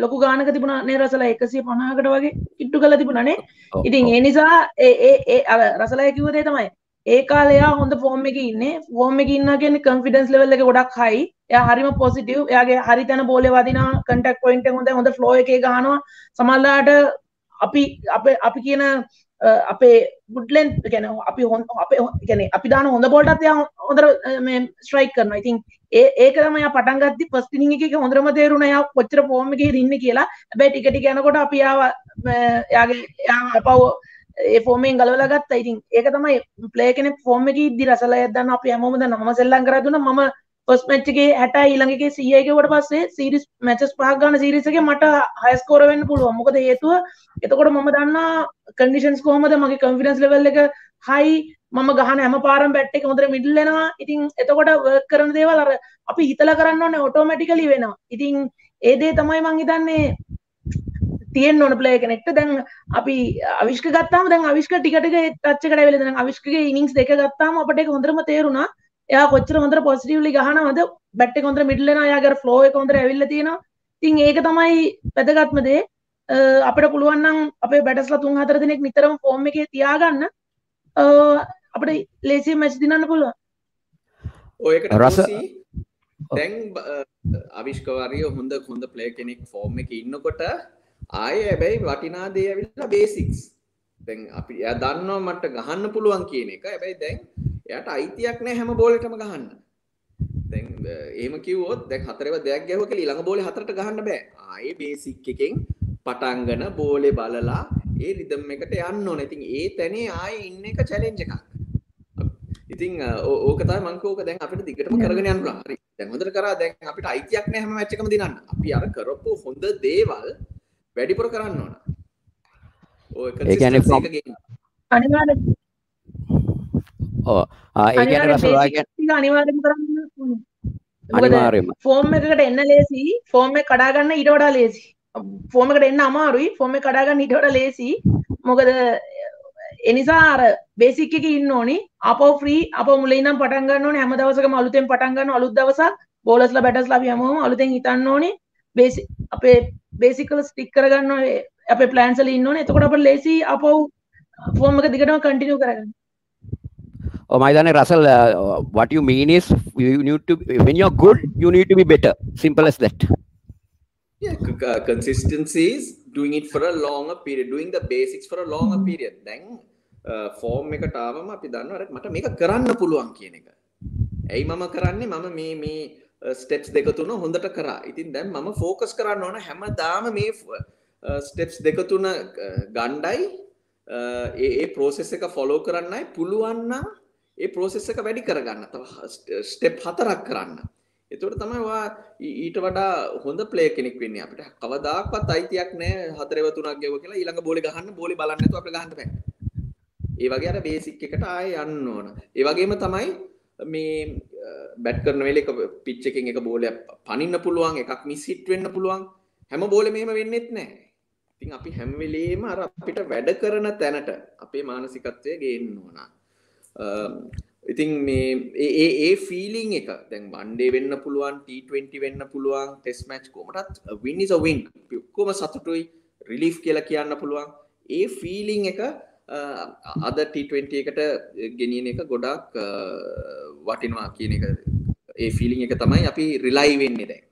ලොකු ගානක තිබුණ නේ රසලා එකසිය පනාකට වගේ ඉට්ටු කල තිබුණනේ ඉතින් ඒ නිසා ඒ ඒ රසලා කිවදේ තමයි ඒ කාලයා හොඳ ෆෝර්ම් එක ඉන්නේ. ෆෝර්ම් එක ඉන්න කියන්නේ කන්ෆිඩන්ස් ලෙවල් එක ගොඩක් හයි එයා හරිම පොසිටිව් එයාගේ හරි තැන බෝලේ වදිනවා කන්ටැක්ට් පොයින්ට් එක හොඳ හොඳ ෆ්ලෝ එකේ ගහනවා. සමහරලාට අපි අපේ අපි කියන අපේ බුඩ්ලෙන් ගැන අපි හොන් අප ගැන අපි දාන හොඳ බෝල්ටත් ය හොඳර ස්ට්‍රයික් කරන ඉතින් ඒ ඒකම පටන්ගත්ති පස්තිනික එක හොඳරම තේරුණ ය කොච්චර පෝම එක දින්න කියලා. බැ ටිකටි ගැනකොට අපියාව යාගේ පව් ඒ ෆෝමෙන් ගලවලගත් ඉතින් ඒක තමයි ප්ලේ කෙනෙ ෆෝර්ම එක ඉදදි රසල ඇදන්න අප ඇමෝමද නම සෙල්ලන් කරදුන ම පස් මච්චගේ හැට ඊළඟගේ සියයකට පස්සේ සිරිස් මැචස් පාගන්න සිරිසගේ මට හයස්කෝරවෙන්න පුළුව මොකද හේතුව? එතකොට මම දන්න කඩිෂන්ස් කොහමද? මගේ කන්ෆිඩන්ස් ලෙවල් එක හයි මම ගහන හැම පාරම් බැට් එක හොඳට මිඩල්ලෙනවා ඉතින් එතකොට වර්ක් කරන දේවල් අර අපි හිතල කරන්න ඕන ඔටෝමැටිකලි වෙනවා. ඉතින් ඒදේ තමයි මං හිතන්නේ තියෙන් ඕන ප්ලේ කෙනෙක්ට. දැන් අපි අවිශ්ක ගත්තාම දැන් අවිශ්ක ටිකට ටච්චකට වෙල දැන් අවිශ්කගේ ඉනිංස් දෙක ගත්තාම අපට හොඳරම තේරුණා. එයා කොච්චර හොඳට පොසිටිව්ලි ගහනවද? බැට් එක හොඳට මිඩල් වෙනවා. යාගේ ෆ්ලෝ එක හොඳට ඇවිල්ලා තියෙනවා. ඉතින් ඒක තමයි වැදගත්ම දේ. අපිට පුළුවන් නම් අපේ බැටස්ලා තුන් හතර දිනක් නිතරම ෆෝම් එකේ තියාගන්න. අපිට ලේසියෙන් මැච් දිනන්න පුළුවන්. ඔයකට රස- දැන් අවිශ්කවරිය හොඳ හොඳ ප්ලේ කෙනෙක් ෆෝර්ම් එක ඉන්නකොට ආය ඇබැයි වටිනා දේ ඇවිල්ලා බේසික්ස් දැන් අපි එයා දන්නවා මට ගහන්න පුළුවන් කියන එක. හැබැයි දැන් එයාට අයිතියක් නෑ හැම බෝලෙටම ගහන්න. දැන් එහෙම කිව්වොත් දැන් හතරව දෙයක් ගැහුවා කියලා ඊළඟ බෝලේ හතරට ගහන්න බෑ. ආයේ බේසික් එකෙන් පටන්ගෙන බෝලේ බලලා ඒ රිදම් එකට යන්න ඕනේ. ඉතින් ඒ තැනේ ආයේ ඉන්න එක චැලෙන්ජ් එකක්. ඉතින් ඕක තමයි මං ඕක දැන් අපිට දිගටම කරගෙන යන්න පුළුවන්. හරි. දැන් හොඳට කරා. දැන් අපිට අයිතියක් නැහැ හැම මැච් එකම දිනන්න. අපි අර කරපු හොඳ දේවල් වැඩිපුර කරන්න ඕන. ඔය කියන්නේ from- එක ගේන්න. අනිවාර්යෙන් ආ, ඒ කියන්නේ රසල් ටික අනිවාර්යෙන් කරන්න ඕනේ. මොකද අනිවාර්යයෙන්ම ෆෝම් එකකට එන්න ලේසි ෆෝම් එක කඩා ගන්න ඊට වඩා ලේසි ෆෝම් එකට එන්න අමාරුයි. ෆෝම් එක කඩා ගන්න ඊට වඩා ලේසි මොකද එනිසා අර බේසික් එක ඉන්න ඕනි. අපෝ ෆ්‍රී අපෝ මුලින් ඉඳන් පටන් ගන්න ඕනේ. හැම දවසකම අලුතෙන් පටන් ගන්න අලුත් දවසක් බෝලර්ස්ලා බැටර්ස්ලා අපි හැමෝම අලුතෙන් හිතන්න ඕනේ බේසික් අපේ බේසික් වල ස්ටික් කරගන්න අපේ ප්ලෑන්ස් වල ඉන්න ඕනේ එතකොට අපිට ලේසි අපෝ ෆෝම් එක දිගටම කන්ටිනියු කරගන්න Russell, uh, what you mean is you need to when you're good, you need to be better. Simple as that. Yeah, consistency is doing it for a longer period, doing the basics for a longer period. දැන් ෆෝර්ම් එකට ආවම අපි දන්නවා අර මට මේක කරන්න පුළුවන් කියන එක. ඇයි මම කරන්නේ මම මේ මේ ස්ටෙප්ස් දෙක තුන හොඳට කරා. ඉතින් දැන් මම ෆෝකස් කරන්න ඕන හැමදාම මේ ස්ටෙප්ස් දෙක තුන අ, ගණ්ඩයි අ, ඒ ඒ ප්‍රෝසෙස් එක ෆොලෝ කරන්නයි පුළුවන් නම් ඒ ප්‍රෝසෙස් එක වැඩි කරගන්න. තව ස්ටෙප් හතරක් කරන්න. එතකොට තමයි වා ඊ- ඊට වඩා හොඳ ප්ලේ කෙනෙක් වෙන්නේ අපිට කවදාකවත් අයිතියක් නැහැ හතරව තුනක් ගෙව කියලා ඊළඟ බෝලේ ගහන්න බෝලේ බලන්න නැතුව අපිට ගහන්න බෑ. ඒ වගේ අර බේසික් එකට ආයේ යන්න ඕන. ඒ වගේම තමයි මේ බැට් කරන වෙලේ එක පිච් එකෙන් එක බෝලයක් පනින්න පුළුවන් එකක් මිස් හිට් වෙන්න පුළුවන්. හැම බෝලෙම එහෙම වෙන්නෙත් නැහැ. ඉතින් අපි හැම වෙලේම අර අපිට වැඩ කරන තැනට අපේ මානසිකත්වය ගේන්න ඕන. අම්, ඉතින් මේ ඒ ඒ ඒ ෆීලිං එක දැන් වන්ඩේ වෙන්න පුළුවන් T20 වෙන්න පුළුවන් ටෙස් මැච් කොමටත් වින් is a win අපි ඔක්කොම සතුටුයි රිලීෆ් කියලා කියන්න පුළුවන් ඒ ෆීලිං එක අ, අද T20 එකට ගෙනියන එක ගොඩක් අ, වටිනවා කියන එක. ඒ ෆීලිං එක තමයි අපි රිලයි වෙන්නේ දැන්.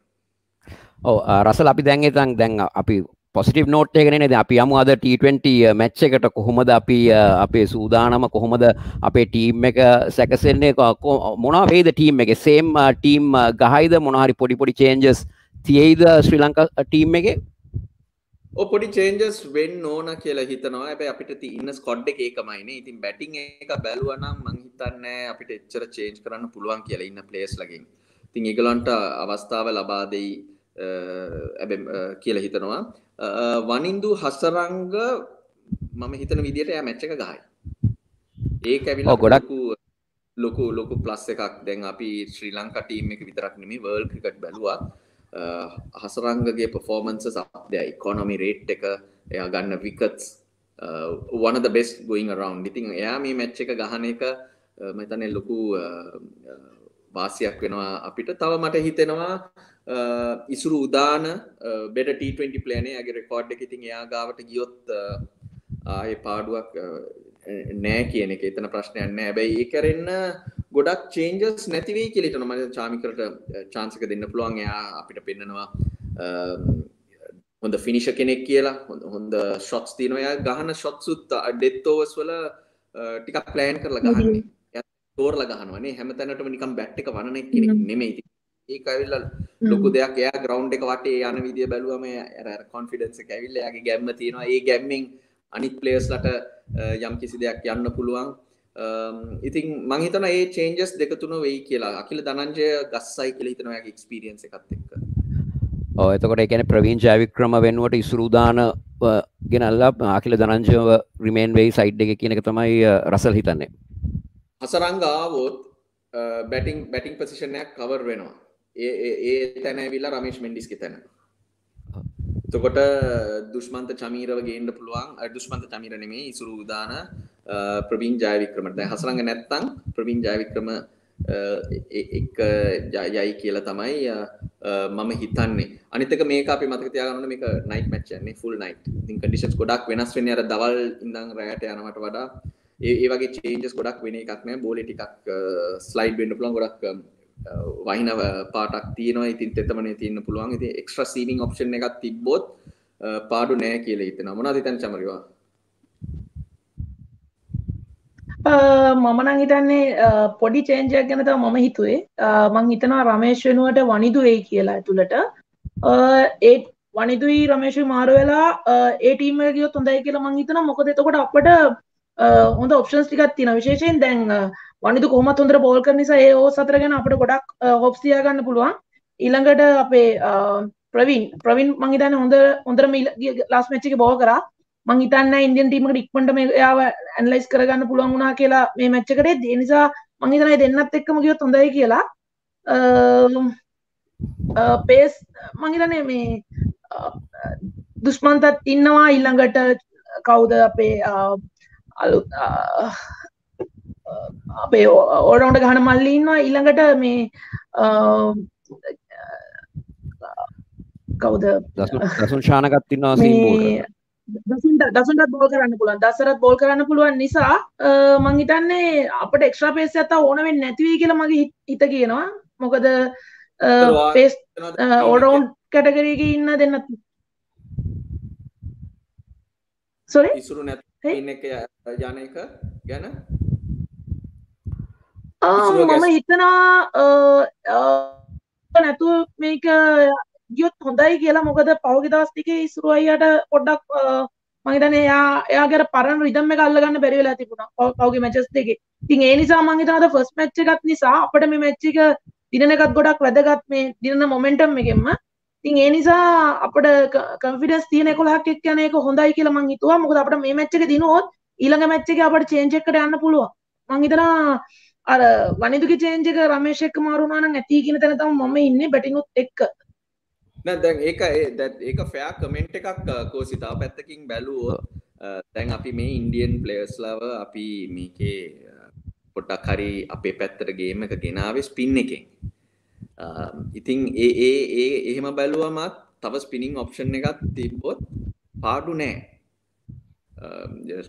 ඔව් රසල් අපි දැන් එතන් දැන් අපි පොසිටිව් නෝට් එකගෙන නේද? අපි යමු අද T20 මැච් එකට කොහොමද අපි අ, අපේ සූදානම කොහොමද අපේ ටීම් එක සැකසෙන්නේ? කො- කො- මොනවා වේද ටීම් එකේ? සේම් ටීම් ගහයිද? මොනවා හරි පොඩි පොඩි චේන්ජස් තියෙයිද ශ්‍රී ලංකා ටීම් එකේ? ඔ පොඩි චේන්ජස් වෙන්න ඕන කියලා හිතනවා. හැබැයි අපිට ඉන්න ස්කොඩ් එක ඒකමයිනේ ඉතින් බැටිං එක බැලුවා නම් මං හිතන්නේ අපිට එච්චර චේන්ජ් කරන්න පුළුවන් කියලා ඉන්න ප්ලේයර්ස් ලගෙන් ඉතින් ඒගොල්ලන්ට අවස්ථාව ලබා දෙයි අ, හැබැයි අ, කියලා හිතනවා. වනින්දු හසරංග මම හිතන විදිහට එයා මැච් එක ගහයි. ඒක ඇවිල්ලා ඔව්, ගොඩක්- ලොකු ලොකු ප්ලස් එකක්. දැන් අපි ශ්‍රී ලංකා ටීම් එක විතරක් නෙමෙයි වර්ල්ඩ් ක්‍රිකට් බැලුවා හසරංගගේ performances up there economy rate එක එයා ගන්න wickets uh, one of the best going around. ඉතින් එයා මේ මැච් එක ගහන එක අ, මම හිතන්නේ ලොකු අ, අ, වාසියක් වෙනවා අපිට. තව මට හිතෙනවා අ, ඉසුරු උදාන බෙට T20 ප්ලේනේ ඇගේ රෙකෝඩ් එක. ඉතින් එයා ගාවට ගියොත් අ, ආයේ පාඩුවක් අ, නෑ කියන එක. එතන ප්‍රශ්නයක් නෑ. හැබැයි ඒ කරෙන්න ගොඩක් චේන්ජස් නැති වෙයි කියලා හිතනවා. මම චාමිකරට එක දෙන්න පුළුවන්. එයා අපිට පෙන්නනවා හොඳ ෆිනිෂ කෙනෙක් කියලා. හොඳ හොඳ ශොට්ස් තියනොය ගහන ශොත්සුත් ඩෙත්තෝවස් වල ටිකක් ප්ලෑන් කරලා ගහන්නේ. තෝරලා ගහනවනේ හැම තැනටම නිකම් බැට් එක වනනෙක් කෙනෙක් නෙමෙයි. ඒක ඇවිල්ලා ලොකු දෙයක්. එයා ග්‍රවුන්ඩ් එක වටේ යන විදිය බැලුවම කොන්ෆිඩන්ස් එක ඇවිල්ලා එයාගේ ගැම්ම තියෙනවා. ඒ ගැම්මෙන් අනිත් ප්ලේයර්ස්ලට යම් කිසි දෙයක් යන්න පුළුවන්. ඉතින් මං හිතන ඒ චේන්ජස් දෙක තුන වෙයි කියලා. අකිල ධනංජය ගස්සයි කියලා හිතනවා එයාගේ එක්ස්පීරියන්ස් එකත් එක්ක. එතකොට කියන්නේ ප්‍රවීන් ජයවික්‍රම වෙනුවට ඉසුරුදාන ගෙනල්ලා අකිල ධනංජයව රිමේන් වෙයි සයිඩ් එකේ කියන එක තමයි රසල් හිතන්නේ. හසරංග ආවොත් බැටිං බැටිං පොසිෂන් එකක් කවර් වෙනවා. ඒ ඒ තැන ඇවිල්ලා රමේෂ් මෙන්ඩිස්ගේ තැන එතකොට දුෂ්මන්ත චමීරව ගේන්න පුළුවන්. දුෂ්මන්ත චමීර නෙමේ ඉසුරු උදාන ප්‍රවීන් ජයවික්‍රමට. දැන් හසරංග නැත්තම් ප්‍රවීන් ජයවික්‍රම එක යයි කියලා තමයි මම හිතන්නේ. අනිතක මේක අපි මතක තියාගන්න මේක නයිට් මැච් යන්නේ ෆුල් නයිට් ඉතින් කන්ඩිෂන්ස් ගොඩක් වෙනස් වෙන්නේ අර දවල් ඉඳන් රැයට යනවට වඩා. ඒ වගේ චේන්ජස් ගොඩක් වෙන එකක් නෑ. බෝලේ ටිකක් ස්ලයිඩ් වෙන්න පුළුවන්. ගොඩක් වහින පාටක් තියෙනවා. ඉතින් තෙතමනේ තියන්න පුළුවන්. ඉති එක්ස්ට්‍ර සීනිං ඔප්ෂන් එකක් තිබ්බොත් පාඩු නෑ කියල හිතන මොනා දිතන් චමරවා? මමනං හිතන්නේ පොඩි චේන්ජයක් ගැන තව මම හිතුවේ. මං හිතනවා රමේශ් වෙනුවට වනිදු වෙයි කියලා ඇතුළට. ඒ වනිදුයි රමේශ මාරු වෙලා ඒ ටීම ගියොත් හොඳයි කියලා මං හිතන මොකද එතකොට අපට හොඳ ඔප්ෂන්ස් ටිකක් තියෙන විශේෂයෙන් දැන් වනිදු කොහොමත් හොඳට බෝල් කරන නිසා ඒ ඕස් අතර ගැන අපිට ගොඩක් හොප්ස් තියාගන්න පුළුවන්. ඊළඟට අපේ ප්‍රවීන්. ප්‍රවීන් මං හිතන්නේ හොඳ හොඳටම ලාස්ට් මැච් එකේ බෝල් කරා. මං හිතන්නේ ඉන්දියන් ටීම් එකට ඉක්මනට මේ එයාව ඇනලයිස් කරගන්න පුළුවන් වුණා කියලා මේ මැච් එකට ඒ නිසා මං හිතන්නේ දෙන්නත් එක්කම ගියොත් හොඳයි කියලා. පේස් මං හිතන්නේ මේ දුෂ්මන්තත් ඉන්නවා. ඊළඟට කවුද අපේ අලුත් අපේ ඕඩවන්ට ගහන මල්ලි ඉන්නවා. ඊළඟට මේ කවුද? දසුන් ශානකත් ඉන්නවා දසුන්ට දසුන්ටත් බෝල් කරන්න පුළුවන්. දසරත් බෝල් කරන්න පුළුවන් නිසා මං හිතන්නේ අපට එක්ස්ට්‍රා පේස් ඇත්තා ඕන වෙන්නේ නැතිවී කියලා මගේ හිත කියනවා. මොකද පේස් ඕඩවුන්් කැටගරීක ඉන්න දෙන්නත් සොරි ඉසුරු නැත් ඉන්න එක යන එක ගැන මම හිතනා නැතු මේක ගියොත් හොඳයි කියලා. මොකද පෞගි දවස්තික ඉස්රුවයියට පොඩ්ඩක් මහිතන එයා එයාගේ පරණ රිදම් එක අල්ලගන්න බැරිවෙලා තිබුණා පෞගේ මැචස් දෙකේ. තින් ඒ නිසා මංහිතාද ෆස් මච්ච එකත් නිසා අපට මේ මැච්චික දිනනකත් ගොඩක් වැදගත් මේ දිනන මොමෙන්ටම් එකෙන්ම. තින් ඒ නිසා අපට කන්ෆිඩස් තියන කොලහක් එක් යන එක හොඳයි කියලා මං හිතුවා. මොකද අපට මේ මැච්ච එක දිනුවොත් ඊළඟ මැච්ච එක අපට චේන්ජ් එකට යන්න පුළුවන්. මං හිතනවා අර වනිදුගේ චේන්ජ් එක රමේෂ් එක්ක මාරු වුණා නම් ඇති කියන තැන තමයි මම ඉන්නේ බැටිනුත් එක්ක. නෑ දැන් ඒක ඒක ෆෙයා කමෙන්ට් එකක් කෝසි තව පැත්තකින් බැලුවොත් දැන් අපි මේ ඉන්ඩියන් ප්ලේයර්ස්ලව අපි මේකේ පොඩ්ඩක් හරි අපේ පැත්තට ගේම් එක ගෙනාවේ ස්පින් එකෙන්. ඉතින් ඒ ඒ ඒ එහෙම බැලුවමත් තව ස්පිනිින් ඔප්ෂන් එකත් තිබ්බොත් පාඩු නෑ.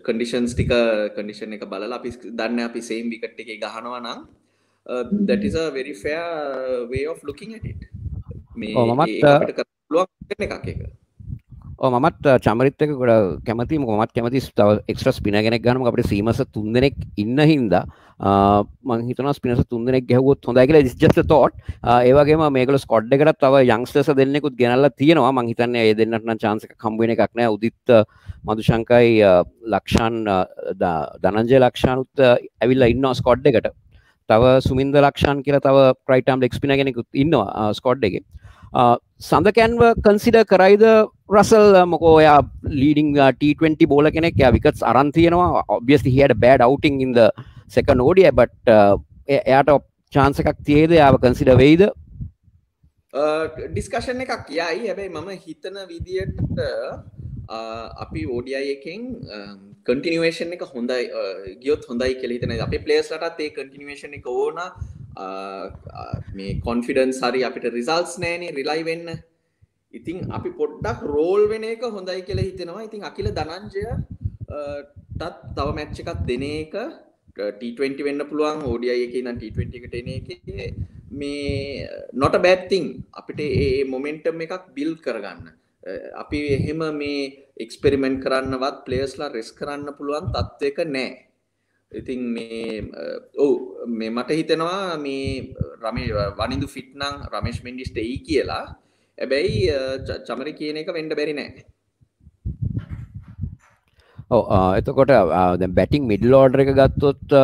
කඩිෂන්ස් ටික කඩිෂන් එක බලලා අපි දන්න අපි සේම් විකට් එක ගහනවා නම් දැටිස වෙරි ෆෑ වේ of at it. මේ මමත් එකක් එක මත් චමරිත එක ගොඩ කැමති මොමත් කැමති තව එක්ස්ට්‍රස් පින ගෙනෙක් ගනම අපට සීමස තුන්දෙනෙක් ඉන්න හින්දා මංහිතන පිනස තුන්දෙනෙක් ගැහුවොත් හොඳයි කියලා. ජස්ට තෝට් ඒවගේ මේකල ස්කොඩ් එකට තව යංස්ටස දෙන්නෙකුත් ගෙනල්ල තියෙනවා. මංහිතන්න ඒ දෙන්නටන චාන්සක කම්බෙන එකක් නෑ. උදිත්ත මදුශංකයි ලක්ෂන් දනංජය ලක්ෂානුත් ඇවිල්ල ඉන්න ස්කොඩ් එකට. තව සුමින්ද ලක්ෂන් කියල තව ප්‍රයිටම් ලෙක්ස්පින ගෙනෙකුත් ඉන්නවා ස්කොඩ් එක සඳකැන්ව කන්සිඩ කරයිද රසල් මොකෝ යා ලීඩිං T20 බෝල කෙනෙක්? යා විකත් අරන්තියනවා ඔබියස්ලි හියට බෑඩ් අවටිං ඉද සෙක නෝඩිය බට් එයාට චාන්ස එකක් තියේද? යාව කන්සිඩ වෙයිද? ඩිස්කශන එකක් කියයි හැබැයි මම හිතන විදියට අපි ඕඩියයි එකෙන් කටිනවේෂන් එක හොඳයි ගියොත් හොඳයි කෙලිතන අප පලේස්ලටත් ඒ කටිනවේෂන් එක ඕන. මේ කොන්ෆිඩන්ස් හරි අපිට රිසල්ස් නෑනේ රිලයි වෙන්න. ඉතින් අපි පොඩ්ඩක් රෝල් වෙන එක හොඳයි කියලා හිතෙනවා. ඉතින් අකිල දනංජය ටත් තව මැච්ච එකත් දෙන එක. T20 වෙන්න පුළුවන් ඕඩිය එක නම් T20 එකට එන එක. මේ නොට බැත්තිං අපිට ඒ මොමෙන්ටම් එකක් බිල් කරගන්න. අපි එහෙම මේ එක්ස්පෙරිමෙන්ට් කරන්නවත් ප්ලේස්ලා රෙස් කරන්න පුළුවන් තත්ත්වයක නෑ. ඉතින් මේ ඔවු මේ මට හිතෙනවා මේ රමේ වනිදු ෆිට්නං රමේශ් මෙන්ඩිස්ට ඒ කියලා. ඇබැයි චමරි කියන එක වෙන්ඩ බැරි නෑ. එතකොට බැටිං මිඩ්ලෝඩර එක ගත්තොත්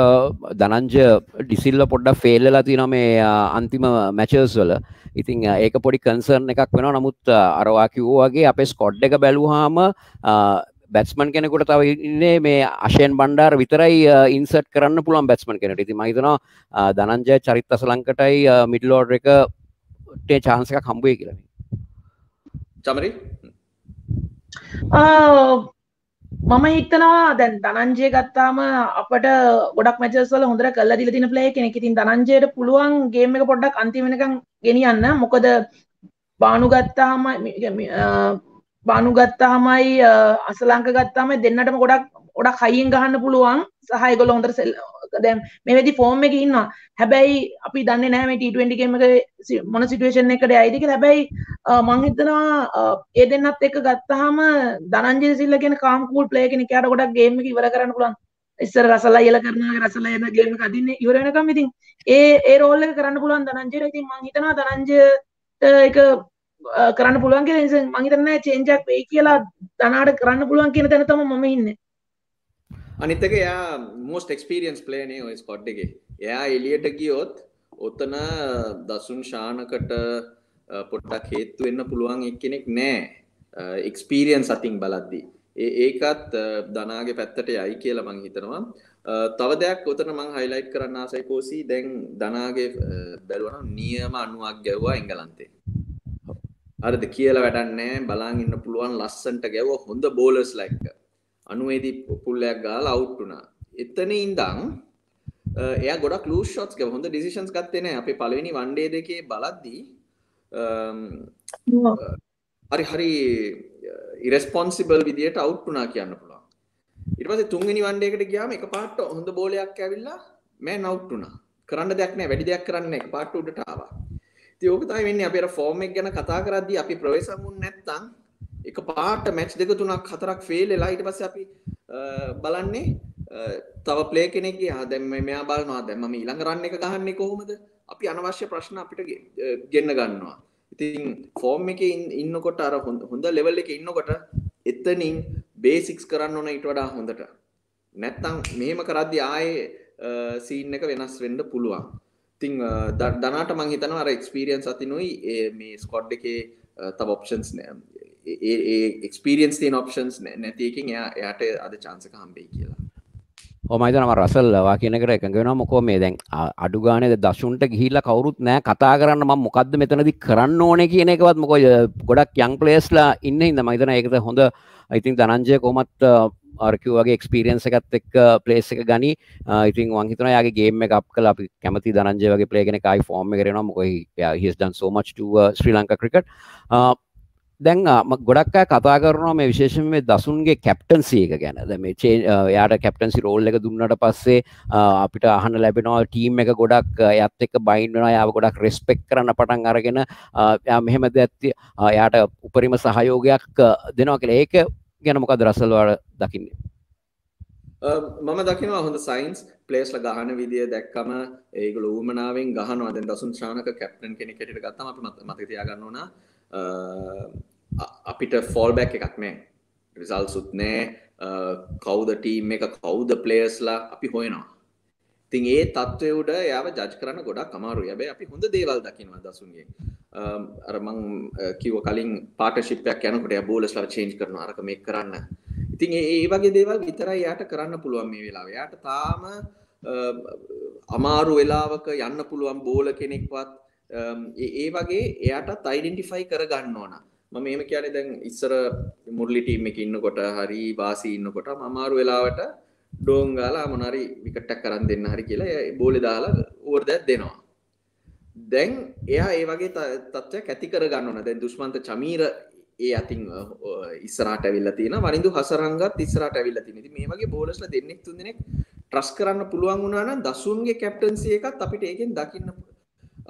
දනංජ ඩිසිල්ල පොඩ්ඩ ෆෙල්ලලා තින මේ අන්තිම මැචර්ස් වල. ඉතින් ඒක පොඩි කන්සර්න් එකක් වෙන නමුත් අරවා කිව්වාගේ අපේ ස්කොඩ් එක බැලුහාම බැත්ස්මන් කෙනෙකුට තව ඉන්නේ මේ අශයෙන් බණ්ඩාර විතරයි ඉන්සට් කරන්න පුළුවන් බැත්ස්මන් කෙනට ඉති මහිතනවා දනංජය චරිත් අසලංකටයි මිඩ්ලෝඩ් එක ටේ චාන්සක කම්බුවේ කියලන චමරි මම හිතනවා දැන් ධනංජය ගත්තාම අපට ගොඩක් මැචස් වල හොඳට කරලා දීලා තියෙන ප්ලේ කෙනෙක්. ඉතින් ධනංජයට පුළුවන් ගේම් එක පොඩ්ඩක් අන්තිම වෙනකන් ගෙනියන්න. මොකද බානු ගත්තාම බානු ගත්තාමයි අසලංක ගත්තාම දෙන්නටම ගොඩක් ගොඩක් හයියෙන් ගහන්න පුළුවන්. සහ ඒගොල්ලෝ හොඳට දැන් මේ වෙදි ෆෝම් එකේ ඉන්නවා. හැබැයි අපි දන්නේ නැහැ මේ T20 ගේම් එක මොන සිටුේෂන් එකකද යයිද කියලා. හැබැයි මං හිතනවා ඒ දෙන්නත් එක්ක ගත්තාම ධනංජය සිල්ලා කියන කාම් කූල් ප්ලේයර් කෙනෙක් යාට ගොඩක් ගේම් එක ඉවර කරන්න පුළුවන්. ඉස්සර රසලා ඉල කරනවා රසලා යන ගේම් එක අදින්නේ ඉවර වෙනකම් ඉතින් ඒ ඒ රෝල් එක කරන්න පුළුවන් ධනංජයට. ඉතින් මං හිතනවා ධනංජයට ඒක කරන්න පුළුවන් කියලා නිසා මං හිතන්නේ චේන්ජ් එකක් වෙයි කියලා ධනාට කරන්න පුළුවන් කියන තැන තමයි මම ඉන්නේ. අනිත්තක එයා මෝස්ට එක්ස්පිරියන්ස් ප්ලේනේ ඔය ස්කොඩ් එක. එයා එලියට ගියොත් ඔත්තන දසුන් ශානකට පොට්ටක් හේත්තු වෙන්න පුළුවන් එක්කෙනෙක් නෑ. එක්ස්පීරියන්ස් අතින් බලද්දී. ඒ ඒකත් දනාගේ පැත්තට යයි කියලා මං හිතනවා. තව දෙයක් ඔතන මං හයිලයිට් කරන්න ආසයි කෝසි. දැන් දනාගේ බැලුවන නියම අනුවක් ගැව්වා එංගලන්තේ. අරද කියලා වැඩන්නේ බලාන් ඉන්න පුළුවන් ලස්සන්ට ගැව හොඳ බෝලස් ලයික්ක අනුවේදී පුල්ලයක් ගාලා අවුට් වුණා. එතන ඉඳන් එයා ගොඩක් ලූස් ෂොට්ස් ගව හොඳ ඩිසිෂන්ස් ගත්තේ නැහැ. අපේ පළවෙනි වන් ඩේ දෙකේ බලද්දී හරි හරි ඉරෙස්පොන්සිබල් විදියට අවුට් වුණා කියන්න පුළුවන්. ඊට පස්සේ තුන්වෙනි වන් ඩේ එකට ගියාම එකපාරට හොඳ බෝලයක් ඇවිල්ලා මෑන් අවුට් වුණා. කරන්න දෙයක් නැහැ. වැඩි දෙයක් කරන්න නැහැ. එකපාරට උඩට ආවා. ඉතින් ඕක තමයි වෙන්නේ. අපි අර ෆෝම් එක ගැන කතා කරද්දී අපි ප්‍රවේශමුන් නැත්තම් එක පාට මැච් දෙක තුනක් හතරක් ෆේල් වෙලා ඊට පස්සේ අපි බලන්නේ තව ප්ලේ කෙනෙක්ගේ ආ දැන් මෙයා බලනවා. දැන් මම ඊළඟ රන් එක ගහන්නේ කොහොමද? අපි අනවශ්‍ය ප්‍රශ්න අපිට ගෙන්න ගන්නවා. ඉතින් ෆෝම් එකේ ඉන්නකොට අර හොඳ ලෙවල් එකේ ඉන්නකොට එතනින් බේසික්ස් කරන්න ඕන ඊට වඩා හොඳට. නැත්තම් මෙහෙම කරද්දී ආයේ සීන් එක වෙනස් වෙන්න පුළුවන්. ඉතින් දනාට මං හිතනවා අර එක්ස්පීරියන්ස් අතිනුයි මේ ස්කොඩ් එකේ තව ඔප්ෂන්ස් ඒ එක්ස්පිරියන්ස් තියන ඔප්ෂන්ස් නැතියකින් එයා එයාට අද චාන්සක හම්බෙයි කියලා. හොමයිතනම රසල්ලවා කියනකට එකගෙන මොකෝ මේ දැන් අඩු ගානද දශුන්ට ගිහිල්ල කවරුත් නෑ කතා කරන්න ම මොකක්ද මෙතනදි කරන්න ඕන කියන එකවත් මොකො ගොඩක් යං පලේස්ලා ඉන්න. ඉද මයිතන එකත හොඳ ඉතින් දනංජය කොමත් අර්කවගේ එක්ස්පිරියන්ස එකත් එක් පලේස් එක ගනි. ඉතින් වංහිතන යාගේ ගේම එකක් කල අපි කැමති දනංජය වගේ පලේගෙන කයි ෆෝර්ම කරන මොකොයි හිස් දන් සෝමච් ශ්‍රී ලංකා ක්‍රිකට දැන් ගොඩක් කතා කරනවා මේ විශේෂම මේ දසුන්ගේ කැප්ටන්සි එක ගැන. දැන් මේ යාට කැප්ටන්සි රෝල් එක දුන්නට පස්සේ අපිට අහන්න ලැබෙනවා ටීම් එක ගොඩක් යත් එක්ක බයින් වෙනවා. යාව ගොඩක් රෙස්පෙක්ට් කරන්න පටන් අරගෙන යා මෙහෙම දැත්ති යාට උපරිම සහයෝගයක් දෙනවා කියලා. ඒක ගැන මොකද රසල් වල දකින්නේ? මම දකිනවා හොඳ සයින්ස් ප්ලේස්ල ගහන විදිය දැක්කම ඒගොල්ලෝ ඌමනාවෙන් ගහනවා. දැන් දසුන් ශානක කැප්ටන් කෙනෙක් හැටියට ගත්තම අපි මතක තියාගන්න ඕන. අපිට ෆෝල් බැක් එකක් නෑ. රිසල් සුත් නෑ. කවුද ටීම් එක කවුද පලේස්ලා අපි හොයනවා. තින් ඒ තත්වයුට යාව ජජ් කරන්න ගොඩක් අමාරු යබැ අපි හොඳ දේවල් දකිනවා දසුන්ගේ. අරමං කිව කලින් පාටශිපයක් යනකොට බෝලස්ලා චේන්ජ් කරන අරක මේ කරන්න. ඉතින් ඒ වගේ දේවල් විතරයි යාට කරන්න පුළුවන් මේ වෙලාව. යාට තාම අමාරු වෙලාවක යන්න පුළුවන් බෝල කෙනෙක්වත් ඒ වගේ එයාටත් අයිඩෙන්ටිෆයි කරගන්න ඕන. මම මේම කියන්නේ දැන් ඉස්සර මුරලි ටීම් එක ඉන්නකොට හරි වාසි ඉන්නකොට අමාරු වෙලාවට ඩෝන් ගාලා මොනරි විකට්ටක් කරන් දෙන්න හරි කියලා බෝලේ දාලා ඕවර් දැක් දෙනවා. දැන් එයා ඒ වගේ තත්ත්වයක් ඇති කරගන්න ඕන. දැන් දුෂ්මන්ත චමීර ඒ අතින් ඉස්සරහට ඇවිල්ලා තියෙනවා. වනින්දු හසරංගත් ඉස්සරහට ඇවිල්ලා තියෙනවා. ඉතින් මේ වගේ බෝලර්ස්ලා දෙන්නෙක් තුන් දෙනෙක් ට්‍රස් කරන්න පුළුවන් වුණා නම් දසුන්ගේ කැප්ටන්සි එකත් අපිට ඒකෙන් දකින්න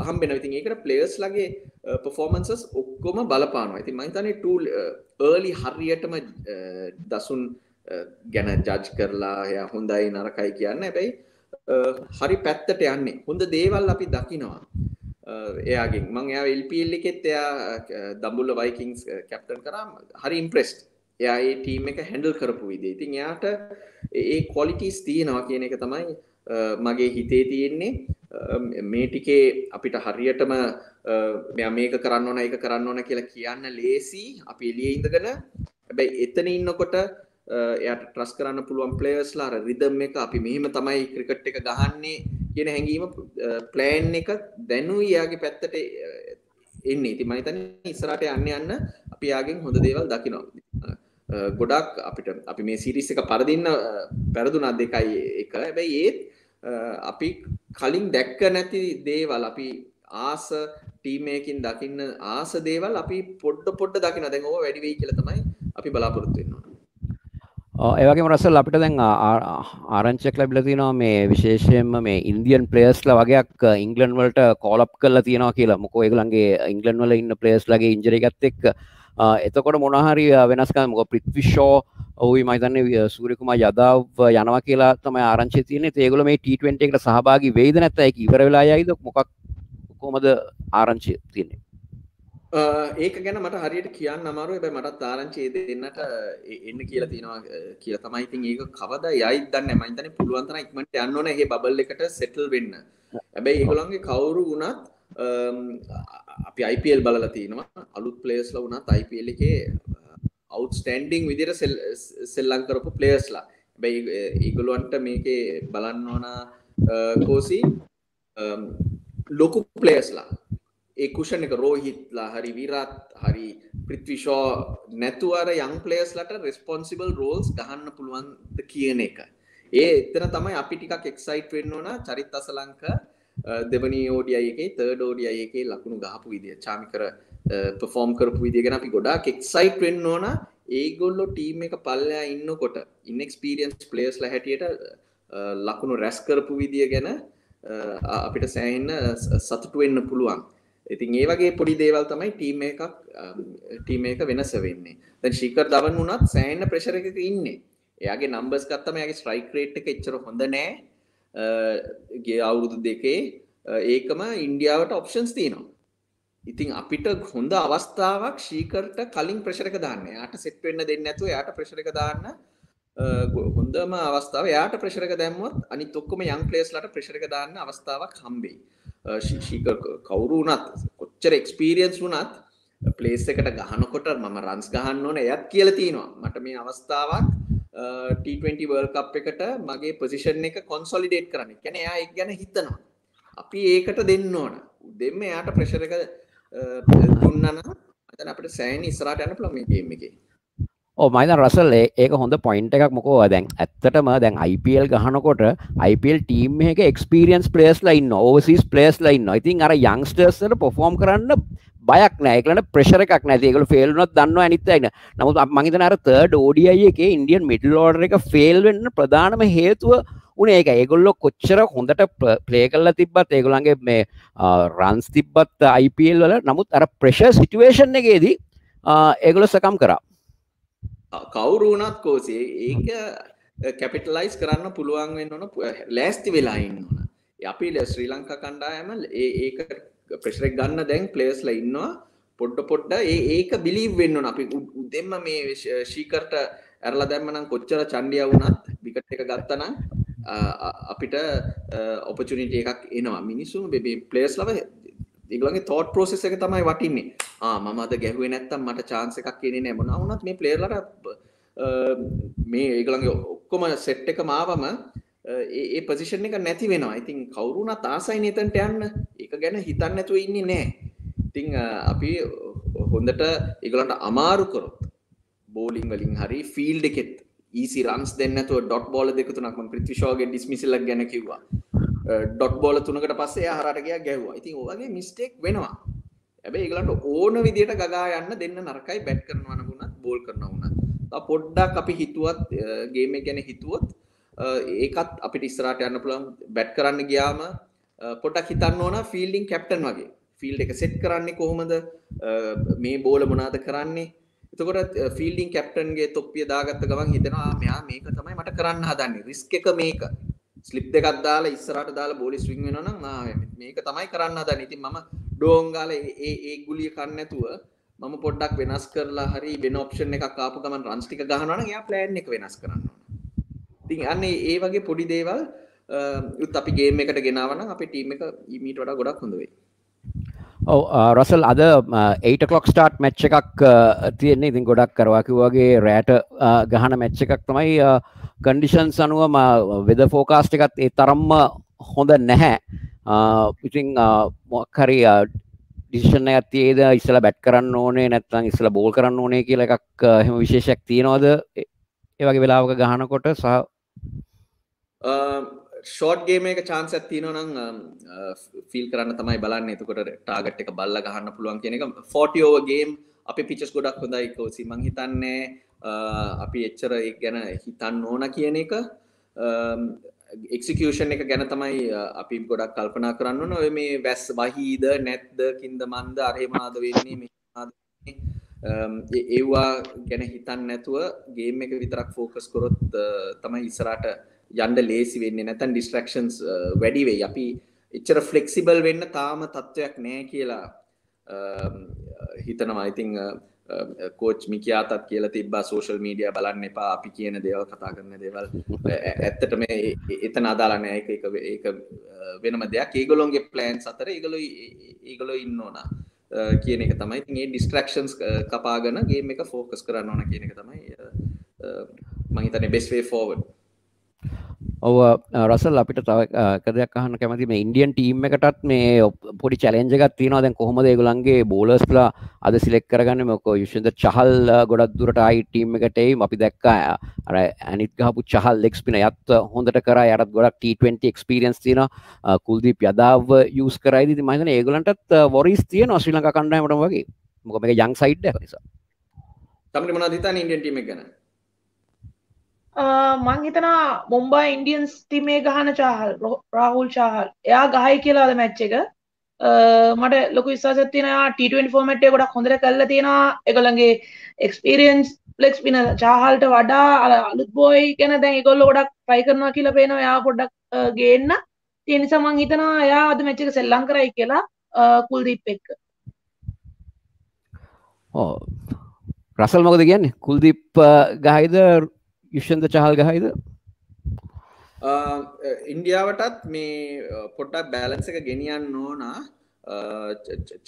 හම්බෙන ඉතින් ඒකට ප්ලේයර්ස් ලගේ පෆෝමන්සස් ඔක්කොම බලපානවා. ඇති මහිතනේ ටූල් ඒලි හරියටම දසුන් ගැන ජජ් කරලා ය හොඳයි නරකයි කියන්න. ඇබැයි හරි පැත්තට යන්නේ. හොඳ දේවල් අපි දකිනවා. එයාගෙන්. මං එයා එල්පල් එකෙත් එයා දම්බුල්ල වයිකින්ස් කැප්ටන් කරම් හරි ඉම්ප්‍රෙස්් එයා ඒ ටීම් එක හැඩල් කරපු විදේ ඉතින් එයාට ඒ කොලිටිස් තියෙනවා කියන එක තමයි මගේ හිතේ තියෙන්නේ. මේ ටිකේ අපිට හරියටම මෙයා මේක කරන්න ඕන ඒක කරන්න ඕන කියලා කියන්න ලේසි. අපි එළියේ ඉඳගෙන. හැබැයි එතන ඉන්නකොට එයාට ට්‍රස් කරන්න පුළුවන් ප්ලේයර්ස්ලා අර රිදම් එක අපි මෙහෙම තමයි ක්‍රිකට් එක ගහන්නේ කියන හැඟීම ප්ලෑන් එක දැනුයි එයාගේ පැත්තට එන්නේ. ඉතින් මම හිතන්නේ ඉස්සරහට යන්න යන්න අපි යාගෙන් හොඳ දේවල් දකිනවා. ගොඩක් අපිට අපි මේ සිරිස් එක පරදින්න පැරදුනා දෙකයි එක. හැබැයි ඒත් අපි කලින් දැක්ක නැති දේවල් අපි ආස ටීමයකින් දකින්න ආස දේවල් අපි පොඩ්ඩ පොඩ්ඩ දකින දැන් ඕවා වැඩි වෙයි කියලා තමයි අපි බලාපොරොත්තු වෙනවා. ඒවගේ රසල් අපිට දැන් ආරංචක් ලැබිල තිනවා මේ විශේෂයෙන්ම මේ ඉන්දියන් ප්‍රේස්ල වගේක් ඉංගලන් වලට කෝලප් කරලා තියෙනවා කියලා. මොකෝ ඒගලන්ගේ ඉංගලන් වල ඉන්න ප්‍රේස් ලගේ ඉන්ජරිගත් එක් එතකොට මොනහරි වෙනස්කම මොක ප්‍රිත්විශෝ ඔහුයි මයිතන්නේ සූරකුම යදාව යනවා කියලා තමයි ආරංචි තියන්නේ. ඒගොල මේ ට20 එකට සහභාගි වේද නැත්ත එක ඉවර වෙලා යයිද මොකක් කොමද ආරංචි තියන්නේ? ඒක ගැන මට හරියට කියන්න අමාරු හැබැයි මටත් ආරංචි දෙන්නට එන්න කියලා තියෙනවා කියලා තමයි ඉතින් ඒක කවදා යයිද දන්නේ නැහැ. මම හිතන්නේ පුළුවන් තරම් ඉක්මනට යන්න ඕනේ. මේ බබල් එකට සෙටල් වෙන්න. හැබැයි ඒගොල්ලන්ගේ කවුරු වුණත් අපි IPL බලලා තිනවා අලුත් ප්ලේයර්ස්ලා වුණත් IPL එකේ අවුට්ස්ටෑන්ඩිං විදිහට සෙල්ලම් කරපු ප්ලේයර්ස්ලා හැබැයි ඒගොල්ලන්ට මේකේ බලන්න ඕන කෝසි ලොකු ප්ලේයර්ස්ලා ඒ කුෂන් එක රෝහිත්ලා හරි විරත් හරි පෘත්විශෝ නැතුවර යං ප්ලේස්ලට රෙස්පොන්සිබල් රෝල්ස් ගහන්න පුළුවන්ද කියන එක. ඒ එතන තමයි අපි ටිකක් එක්සයිට් වෙන්න ඕන. චරිත් අසලංක දෙවනි ඕඩියයි එකේ තර්ඩ් ඕඩියයි එකේ ලකුණු ගහපු විදිය චාමිකර පර්ෆෝම් කරපු විදිය ගැන අපි ගොඩාක් එක්සයිට් වෙන්න ඕන. ඒගොල්ලෝ ටීම් එක පල්ලෙහා ඉන්නකොට ඉන්එක්ස්පීරියන්ස් ප්ලේයර්ස්ලා හැටියට ලකුණු රැස් කරපු විදිය ගැන අපිට සෑහෙන්න සතුටු වෙන්න පුළුවන්. ඉතින් ඒ වගේ පොඩි දේවල් තමයි ටීම් එකක් um, ටීම් එක වෙනස වෙන්නේ. දැන් ශීකර් ධවන් වුණත් සෑහෙන ප්‍රෙෂර් එකක ඉන්නේ. එයාගේ නම්බර්ස් ගත්තම එයාගේ ස්ට්‍රයික් රේට් එක එච්චර හොඳ නෑ. Uh, ගිය අවුරුදු දෙකේ uh, ඒකම ඉන්දියාවට ඔප්ෂන්ස් තියෙනවා. ඉතින් අපිට හොඳ අවස්ථාවක් ශීකර්ට කලින් ප්‍රෙෂර් එක දාන්න. එයාට සෙට් වෙන්න දෙන්නේ නැතුව එයාට ප්‍රෙෂර් එක දාන්න uh, හොඳම අවස්ථාව එයාට ප්‍රෙෂර් එක දැම්මොත් අනිත් ඔක්කොම යන් ප්ලේයර්ස්ලාට ප්‍රෙෂර් එක දාන්න අවස්ථාවක් හම්බෙයි. ශීක කවුරු වුණත් කොච්චර එක්ස්පීරියන්ස් වුණත් ප්ලේස් එකට ගහනකොට මම රන්ස් ගහන්න ඕන එයත් කියල තියෙනවා. මට මේ අවස්ථාවක් T20 වර්ල් කප් එකට මගේ පොසිෂන් එක කොන්සොලිඩේට් කරන්න. කැන එයා එක් ගැන හිතනවා. අපි ඒකට දෙන්න ඕන. දෙම එයාට ප්‍රශර එක දුන්නන අතන අපට සෑන් ඉස්රාට යන ප්ලමගේම එකේ. මයිද රසල් ඒක හොඳ පොයින්ට එකක්. මොකෝ දැන් ඇත්තටම දැන් IPL ගහනකොට IPL ටීම් එක එක්ස්පිරියන්ස් පලේස් ලයින්න ඕසිස් පලේස් ලයින්න ඉතින් අර යංස්ටර්සට පොෆෝම් කරන්න බයක් නෑකලට ප්‍රශර එකක් නැතිකල ෆෙල්නොත් දන්න අනිත්තයින නමුත් මහිතන අර තර්ඩ ෝඩිය එක ඉන්ඩියන් මිඩලෝඩ එක ෆෙල්වෙන්න ප්‍රධානම හේතුව උන ඒක ඒගොල්ලො කොච්චර හොඳට ප්ලේ කල්ල තිබත් ඒගොලන්ගේ මේ රන්ස් තිබ්බත් IPL වල. නමුත් අර ප්‍රශ සිටුවේෂන් එකේදී ඒගොල සකම් කරා. කවුරු වුණත් කෝසේ ඒක කැපිටලයිස් කරන්න පුළුවන් වෙන්න ඕන ලෑස්ති වෙලා ඉන්න ඕන. අපි ශ්‍රී ලංකා කණ්ඩායම ඒක ප්‍රෙෂර් ගන්න දැන් ප්ලේයර්ස්ලා ඉන්නවා පොඩ්ඩ පොඩ්ඩ ඒ ඒක බිලීව් වෙන්න ඕන. අපි උදෙන්ම මේ ශීකර්ට ඇරලා දැම්ම නම් කොච්චර චණ්ඩිය වුණත් විකට් එක ගත්තා නම් අපිට ඔපචුනිටි එකක් එනවා. මිනිස්සු මේ ප්ලේයර්ස්ලව ඒගොල්ලන්ගේ thought process එක තමයි වටින්නේ. ආ මම අද ගැහුවේ නැත්තම් මට chance එකක් එන්නේ නැහැ මොනවා වුණත් මේ ප්ලේයර්ලට මේ ඒගොල්ලන්ගේ ඔක්කොම සෙට් එකම ආවම ඒ ඒ පොසිෂන් එක නැති වෙනවා. ඉතින් කවුරු වුණත් ආසයි නේතන්ට යන්න. ඒක ගැන හිතන්නේ නැතුව ඉන්නේ නැහැ. ඉතින් අපි හොඳට ඒගොල්ලන්ට අමාරු කරොත් බෝලිං වලින් හරි ෆීල්ඩ් එකෙත් ඊසි රන්ස් දෙන්න නැතුව ඩොට් බෝල දෙක තුනක් මම පෘථ්වි ෂෝගේ ඩිස්මිසල් එක ගැන කිව්වා. ඩොට් බෝල තුනකට පස්සේ එයා හරහට ගියා ගැහුවා. ඉතින් ඔයගේ මිස්ටේක් වෙනවා. හැබැයි ඒගොල්ලන්ට ඕන විදියට ගගා යන්න දෙන්න නරකයි බැට් කරනවා වුණත් බෝල් කරනවා වුණත්. තව පොඩ්ඩක් අපි හිතුවත් ගේම් එක ගැන හිතුවොත් ඒකත් අපිට ඉස්සරහට යන්න පුළුවන් බැට් කරන්න ගියාම පොඩ්ඩක් හිතන්න ඕන ෆීල්ඩින් කැප්ටන් වගේ. ෆිල්ඩ එක සෙට් කරන්නේ කොහොමද මේ බෝල මොනාද කරන්නේ එතකොට ෆිල්ඩිං කැප්ටන්ගේ තොප්පිය දාගත්ත ගමන් හිතනවා මෙයා මේක තමයි මට කරන්න හදන්නේ රිස්ක් එක මේක ස්ලිප් දෙකක් දාලා ඉස්සරහට දාලා බෝලි ස්විං වෙනවා නම් ආ මේක තමයි කරන්න හදන්නේ ඉතින් මම ඩෝන් ගාලා ඒ ඒ ගුලිය කන්න නැතුව මම පොඩ්ඩක් වෙනස් කරලා හරි වෙන ඔප්ෂන් එකක් ආපු ගමන් රන්ස් ටික ගහනවා නම් එයා ප්ලෑන් එක වෙනස් කරන්න ඕන. ඉතින් අන්නේ ඒ වගේ පොඩි දේවල් උත් අපි ගේම් එකට ගෙනාව නම් අපේ ටීම් එක ඊමීට වඩා ගොඩක් හොඳ වෙයි. ඔව රසල් අද 8 ලොක් ස්ටාර්ට් මැච්ච එකක් තියෙන්නේ ඉතින් ගොඩක් කරවාකිවගේ රෑට ගහන මැච්ච එකක් තමයි කන්ඩිෂන් අනුව වෙද ෆෝකාස්ට එකත් ඒ තරම්ම හොඳ නැහැ. ඉතිං මොක්හරි ඩිෂන ඇතිේද ඉස්සල බැට් කරන්න ඕනේ නැත්තං ඉස්සල බෝල් කරන්න ඕනේ කියල එකක් හෙම විශේෂයක් තියෙනවාද? ඒවගේ වෙලාවක ගහනකොට සහ ෂෝට් ගේම එක චාන්ස ඇතින නම් ෆිල් කරන්න තමයි බලන්න. එතකොට ටාගට් එක බල්ල ගහන්න පුළුවන් කියන එක. ෆෝටියෝ ගේම් අපි පිචස් ගොඩක් හොඳයි කෝසි. මං හිතන්නේ අපි එච්චර ගැන හිතන්න ඕන කියන එක එක්සිකෂන් එක ගැන තමයි අපි ගොඩක් කල්පනා කරන්න ඔය මේ වැස් වහීද නැත්ද කින්ද මන්ද අරහෙමනාද වෙන්නේ ඒවා ගැන හිතන් නැතුව ගේම් එක විතරක් ෆෝකස් කොරොත් තමයි ඉස්සරට යන්ඩ ලේසි වෙන්නේ. නැතන් ඩිස්ට්‍රක්ෂන්ස් වැඩි වෙයි. අපි එච්චර ෆලෙක්සිබල් වෙන්න තාම තත්ත්වයක් නෑ කියලා හිතනවා. ඉතිං කෝච් මිකයාතත් කියලා තිබා සෝශල් මීඩිය බලන්න එපා අපි කියන දේවල් කතා කරන දේවල්. <laughs> ඇත්තට මේ එතන අදාලන එක එක ඒක වෙනම දෙයක්. ඒගොලොන්ගේ ප්ලෑන් සතර ඒගොල ඒගොලො ඉන්න ඕන. කියන එක තමයි. ඒ ඩිස්ට්‍රක්ෂන්ස් කපාගන ගේම එක ෆෝකස් කරන්න ඕන කියන එක තමයි මහිතන බෙස්වේ ෆෝවඩ් ඔව රසල් අපිට තව කදයක් අහන්න කැමති මේ ඉන්ඩියන් ටීම් එකටත් මේ පොඩි චලෙන්ජගත් තියෙනවා. දැන් කොහොමද ඒගොල්ලන්ගේ බෝලර්ස්ලා අද සිලෙක් කරගන්න? මොකෝ යුෂන්ද චහල් ගොඩක් දුරට ආයි ටීම් එකටයි අපි දැක්කා අර අනිත් ගහපු චහල් ලෙක්ස් පින යත් හොඳට කර. යටත් ගොඩක් T20 එක්ස්පීරියන්ස් තියෙන කුල්දීප් යදාව යස් කරයිද මහිතන ඒගොලන්ටත් වොරිස් තියෙන ශ්‍රී ලංකා කණ්ඩායමට වගේ. මොක මේ යං සයිඩ් නිසා. තමට මනා දිතා ඉන්ඩියන් ටීම ගැන? මං හිතනා මුම්බා ඉන්ඩියන්ස් තිමේ ගහන චාහල් රාහුල් චාහල්. එයා ගහයි කියලාද මැච්ච එක? මට ලොකු විශසතින ට ෆෝමට් ගොඩක් හොඳර කල්ල තියෙනවා. එකළගේ එක්ස්පිරියන්ස් ලෙක්ස් පින චාහල්ට වඩා අලුත් බෝයි ගැන දැන් එකොල්ල ගොඩක් ට්‍රයි කරනවා කියලා පේනවා. යා පොඩ්ඩක් ගේන්න. තිය නිසාමං හිතනවා එයා අද මැච්චක සෙල්ලං කරයි කියලා කුල්දීප් එක්ක. රසල් මොකද කියන්නේ? කුල්දීප් ගහයිද යුෂන්ද චහල් ගහයිද? ඉන්දියාවටත් මේ පොට්ටක් බෑලන්ස එක ගෙනියන්න ඕනා.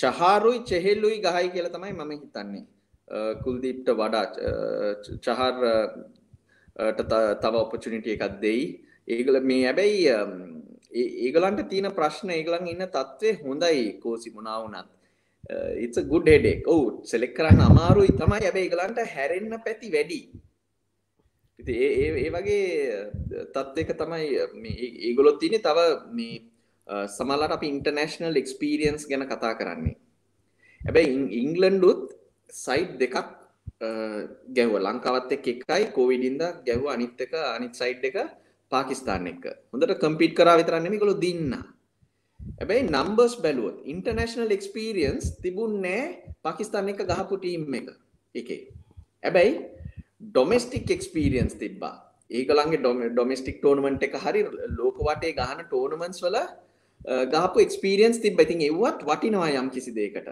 චහාරුයි චෙහෙල්ලුයි ගහයි කියල තමයි මම හිතන්නේ. කුල්දීප්ට වඩා චහර් තව ඔපචනිට එකක් දෙයි. ඒගල මේ ඇබැයි ඒගලන්ට තියෙන ප්‍රශ්න ඒගලන් ඉන්න තත්ත්වය හොඳයි කෝසි මුණාවනත් ඉit's ගුඩ් හෙඩෙක් ඔවු සෙලෙක් කරන්න අමාරුයි. තමයි ඇබැයි ඒගලන්ට හැරෙන්න්න පැති වැඩි. ඉති ඒ ඒ වගේ තත්ත්වක තමයි ඒගොලොත් තියනෙ තව මේ සමල්ලට අප ඉන්ටර්නේශනල් එක්ස්පීරියන්ස් ගැන කතා කරන්නේ. ඇබැයි ඉංගලන්ඩුත් සයිට් දෙකක් ගැව ලංකාවත් එක් එකයි කෝවිඩින්ද ගැව් අනිත් එක අනිත් සයිට් එක පාකිස්ාන එක හොඳට කම්පිට් කරා විතරන්නෙම කොළ දින්න. ඇබැයි නම්බර්ස් බැලුවත් ඉන්ටර්නේශනල් එක්ස්පීරියන්ස් තිබුන්නෑ පාකිස්ාන එක ගහපු ටීම් එක එකේ. ඇබැයි ඩොමස්ටික් එක්ස්පීරියන්ස් තිබ්බා. ඒකලන්ගේ ඩොම ඩොමස්ටික් ටෝනමට එක හරි ලෝක වටේ ගහන ටෝනමන්ස් වල ගහපු එක්ස්පීරියන්ස් තිබ ඉතින් එවත් වටිනවා යම් කිසි දේකට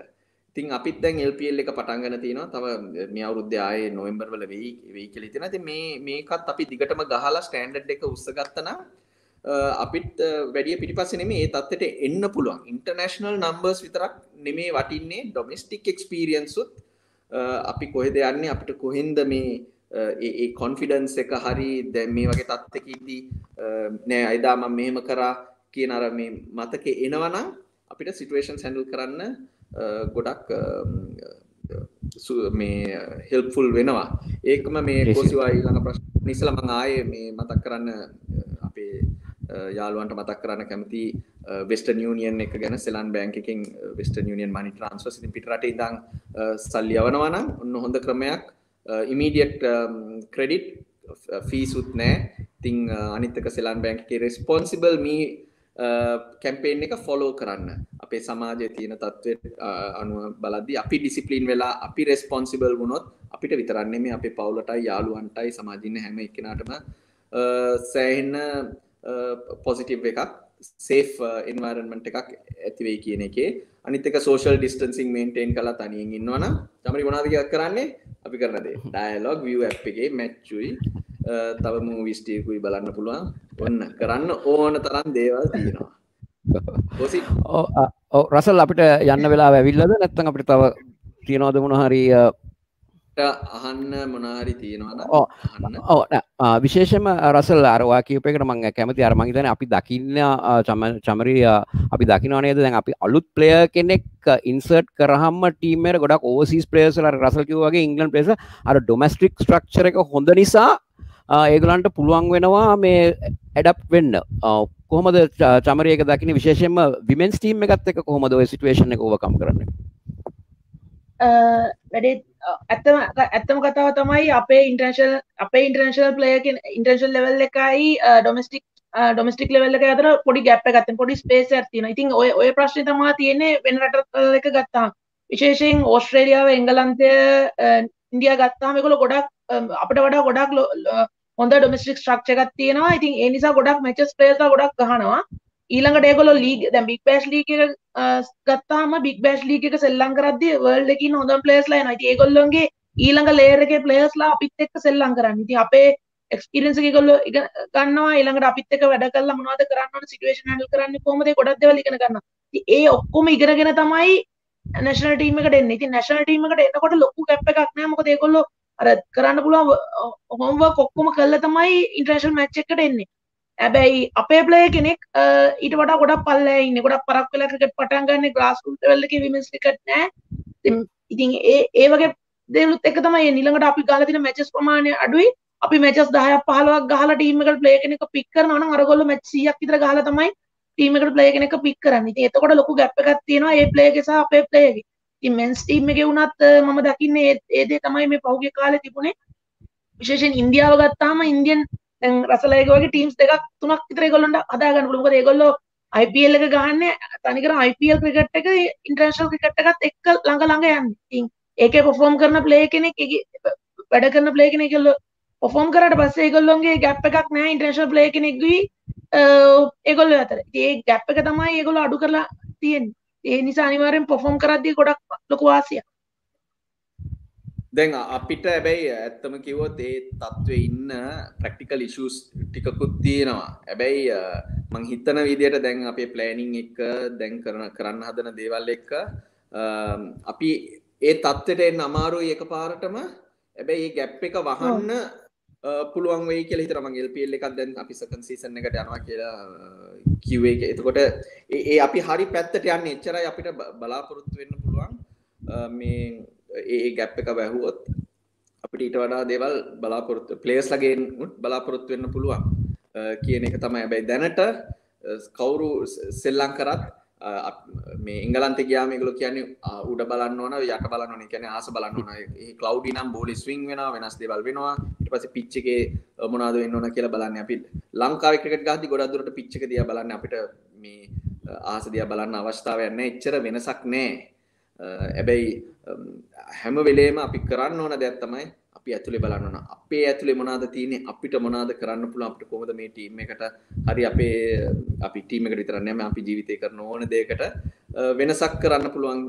තින් අපිත් දැන් එල්පල් එක පටන්ගන තියෙනවා. තව මේ අවුද්ධ ආය නොවම්බර් වල වෙයි වෙයි කෙලි තින මේ මේකත් අපි දිගටම ගහලා ස්ටන්ඩ් එක උත්සගත්තන අපිත් වැඩිය පිටිපස්ස නෙමේ ඒ තත්වට එන්න පුළුවන්. ඉන්ටර්නශනල් නම්බර්ස් විතරක් නෙමේ වටින්නේ ඩොමස්ටික් එක්ස්පීරියන්සුත් අපි කොහෙද යන්නේ අපිට කොහෙන්ද මේ ඒ කොන්ෆිඩන්ස් එක හරි දැ මේ වගේ තත්තකදී නෑ අයිදාම මෙහෙම කරා කියන අර මේ මතක එනවනම් අපිට සිටුවේෂන් සැඩල් කරන්න ගොඩක් මේ හෙල්ෆුල් වෙනවා. ඒකම මේ කොසිවා ඊළඟ ප්‍රශ් නිසල මං ආය මේ මතක් කරන්න අපේ යාළුවන්ට මතක් කරන්න කැමති වෙස්ට නියනියන් එක ගැන සෙලන් බෑංකින් වෙස්ට නියනියන් මනි ට්‍රන්ස් පිටරට ඉදං සල්ලි යවනවනම් ඔන්න හොඳ ක්‍රමයක් ඉමීඩියට් ක්‍රඩිට් ෆීසුත් නෑ. තිං uh, අනිත්තක සෙලන් බෑංකේ රෙස්පොන්සිබල් මී කැම්පේන් එක ෆොලෝ කරන්න. අපේ සමාජය තියෙන තත්ත්ව uh, අනුව බලද්දි අපි ඩිසිපලින් වෙලා අපි රෙස්පොන්සිබල් වුණොත් අපිට විතරන්නේ මේ අපේ පවුලටයි යාළුවන්ටයි සමාජින්න හැම එකනටම සෑහෙන්න පොසිටිව් එකක් සේෆ් එන්වරන්මට uh, එකක් ඇතිවෙයි කියන එකේ. අනිතක සෝෂල් ඩිස්ටන්සිං මේන්ටේන් කලා තනියෙන් ඉන්නවන තමරි ගොනාදකයක් කරන්නේ? අපි කරනදේ ඩයිලොග් විය ඇ් එකේ මැච්චුයි. තව මූවිස්ටියකුයි බලන්න පුළුවන්. ඔන්න කරන්න ඕන තරම් දේවල් තියෙනවා. රසල් අපිට යන්න වෙලා ඇවිල්ලද? නැත්තන් අපිට තව තියෙනවාද මොනහරි අහන්න මොනාරි තියෙනවා විශේෂම රසල් අරවා කියපකට මං කැමති අරමංහිතන අපි දකින්න චමරිය අපි දකිනවනේද දැන් අපි අලුත් ප්ලය කෙනෙක් ඉන්සර්ට් කරහම ටීමර ගොඩක් ඕසිස් ප්‍රේසල රසල්කිව වගේ ඉංගලන් ප්‍රේස අර ඩොමස්ට්‍රික් ස්ට්‍රක්ෂර එක හොඳ නිසා ඒගලන්ට පුළුවන් වෙනවා මේ ඇඩප් වෙන්න. කොහොමද චමරයක දකින විශේෂම විමෙන්ස් ටීම් එකත් එක කොහොමද සිටුවේෂන එක ඕවකම් කරන්න? වැඩේ ඇත්තම ඇත්තම කතාව තමයි අපේ ඉන්ටර්නශල් අපේ ඉන්ටර්නශල් ප්ලයක ඉන්ටර්ශල් ලෙවල් එකයි ඩොමස්ටික් ඩොමස්ටික් ලෙවල් එක අතර පොඩි ගැප් ගත්තන් පොඩි ස්පේස් ඇතින ඉතින් ඔය ඔය ප්‍රශ්න තමා තියෙන්නේ වෙන රට එක ගත්තා විශේෂයෙන් ඕස්ට්‍රේලියාව එංගලන්තය ඉන්දිය ගත්තාමකොල ගොඩක් අපට වඩා ගොඩක් හොඳ ඩොමස්ටික් ස්ට්‍රක්ෂ එකක් තියෙනවා. ඉතින් ඒ නිසා ගොඩක් මැචස් ප්ලේස්ලා ගොඩක් ගහනවා. ඊළඟට ඒගොල්ලෝ ලීග් දැන් බිග් බෑෂ් ලීග් එක ගත්තාම බිග් බෑෂ් ලීග් එක සෙල්ලම් කරද්දී වර්ල්ඩ් එකේ ඉන්න හොඳම ප්ලේයර්ස්ලා එනවා. ඉතින් ඒගොල්ලෝගේ ඊළඟ ලේයර් එකේ ප්ලේයර්ස්ලා අපිත් එක්ක සෙල්ලම් කරන්නේ. ඉතින් අපේ එක්ස්පීරියන්ස් එක ඒගොල්ලෝ ඉගෙන ගන්නවා ඊළඟට අපිත් එක්ක වැඩ කරලා මොනවද කරන්න ඕන සිටුේෂන් හැන්ඩල් කරන්නේ කොහොමද ඒ ගොඩක් දේවල් ඉගෙන ගන්නවා. ඉතින් ඒ ඔක්කොම ඉගෙනගෙන තමයි නැශනල් ටීම් එකට එන්නේ. ඉතින් නැශනල් ටීම් එකට එනකොට ලොකු ගැප් එකක් නෑ. මොකද ඒගොල්ලෝ අර කරන්න පුළුවන් හෝම්වර්ක් ඔක්කොම කළා තමයි ඉන්ටර්නැෂනල් මැච් එකකට එන්නේ. හැබැයි අපේ ප්ලේ කෙනෙක් ඊට වඩා ගොඩක් පල්ලෑ ඉන්නේ ගොඩක් පරක් වෙලා ක්‍රිකට් පටන් ගන්න ග්‍රාස් රූට් ලෙවල් එකේ විමෙන්ස් ක්‍රිකට් නෑ ඉතින් ඒ ඒ වගේ දේවලුත් එක තමයි ඊළඟට අපි ගහලා තියෙන මැචස් ප්‍රමාණය අඩුයි අපි මැචස් 10ක් 15ක් ගහලා ටීම් එකට ප්ලේ කෙනෙක් පික් කරනවා නම් අරගොල්ලෝ මැච් 100ක් විතර ගහලා තමයි ටීම් එකට ප්ලේ කෙනෙක් පික් කරන්නේ. ඉතින් එතකොට ලොකු ගැප් එකක් තියෙනවා ඒ ප්ලේ එකේ සහ අපේ ප්ලේ එකේ. ඉතින් මෙන්ස් ටීම් එකේ වුණත් මම දකින්නේ ඒ දේ තමයි මේ පහුගිය කාලේ තිබුණේ. විශේෂයෙන් ඉන්දියාව ගත්තාම ඉන්දියන් දැන් රසලයක වගේ ටීම්ස් දෙකක් තුනක් විතර ඒගොල්ලන්ට හදා ගන්න පුළුවන්. මොකද ඒගොල්ලෝ IPL එක ගහන්නේ තනිකර IPL ක්‍රිකට් එක ඉන්ටර්නැෂනල් ක්‍රිකට් එකත් එක්ක ළඟ ළඟ යන්නේ. ඉතින් ඒකේ පර්ෆෝම් කරන ප්ලේ කෙනෙක් වැඩ කරන ප්ලේ කෙනෙක් ඒගොල්ලෝ පර්ෆෝම් කරාට පස්සේ ඒගොල්ලොන්ගේ ගැප් එකක් නැහැ ඉන්ටර්නැෂනල් ප්ලේ කෙනෙක්ගේ ඒගොල්ලෝ අතර. ඉතින් ඒ ගැප් එක තමයි ඒගොල්ලෝ අඩු කරලා තියෙන්නේ. ඒ නිසා අනිවාර්යෙන් පර්ෆෝම් කරද්දී ගොඩක් ලොකු වාසියක්. දැන් අපිට හැබැයි ඇත්තම කිව්වොත් ඒ තත්ත්වය ඉන්න ප්‍රක්ටිකල් ඉෂස් ටිකකුත් තියෙනවා. හැබැයි මං හිතන විදියට දැන් අපේ ප්ලෑනිං එක දැන් කරන කරන්න හදන දේවල් එක්ක අපි ඒ තත්ත්වයට එන්න අමාරුයි එක පාරටම හැබැයි ඒ ගැප් එක වහන්න පුළුවන් වෙයි කියලා හිතන මං LPL එකක් දැන් අපි සෙකන්ඩ් සීසන් එකට යනවා කියලා කිව්වේ ඒක. එතකොට ඒ අපි හරි පැත්තට යන්නේ. එච්චරයි අපිට බලාපොරොත්තු වෙන්න පුළුවන්. මේ ඒ ගැප් එක වැැහුවොත් අපිට ඊට වඩා දේවල් බලාපොරොත්තු පලේස් ලගෙන් බලාපොරොත්තු වෙන්න පුළුවන්. කියන එක තමයි. ඇබැයි දැනට කවුරු සෙල්ලං කරත් මේ ඉංගලන්ත ගයාම ගල කියන්නේ උඩ බලන්න ඕන යට බලන්න කියන ආස බලන්න ඕන. කලව්ඩි නම් බෝලි ස්විං වෙන වෙනස් දෙවල් වෙනවා. ඊට පස්සේ පිච් එකේ මොනවද වෙන්න ඕන කියලා බලන්න. අපි ලංකාවේ ක්‍රිකට් ගහද්දි ගොඩක් දුරට පිච් එක දිහා බලන්න. අපිට මේ ආස දිහා බලන්න අවස්ථාවක් නැහැ. එච්චර වෙනසක් නැහැ. හැබැයි හැම වෙලේම අපි කරන්න ඕන දෙයක් තමයි අපි ඇතුලේ බලන්න ඕන. අපේ ඇතුලේ මොනවද තියෙන්නේ? අපිට මොනවද කරන්න පුළුවන්? අපිට කොහොමද මේ ටීම් එකට හරි අපේ අපි ටීම් එකට විතරක් නෙමෙයි අපි ජීවිතේ කරන ඕන දෙයකට වෙනසක් කරන්න පුළුවන්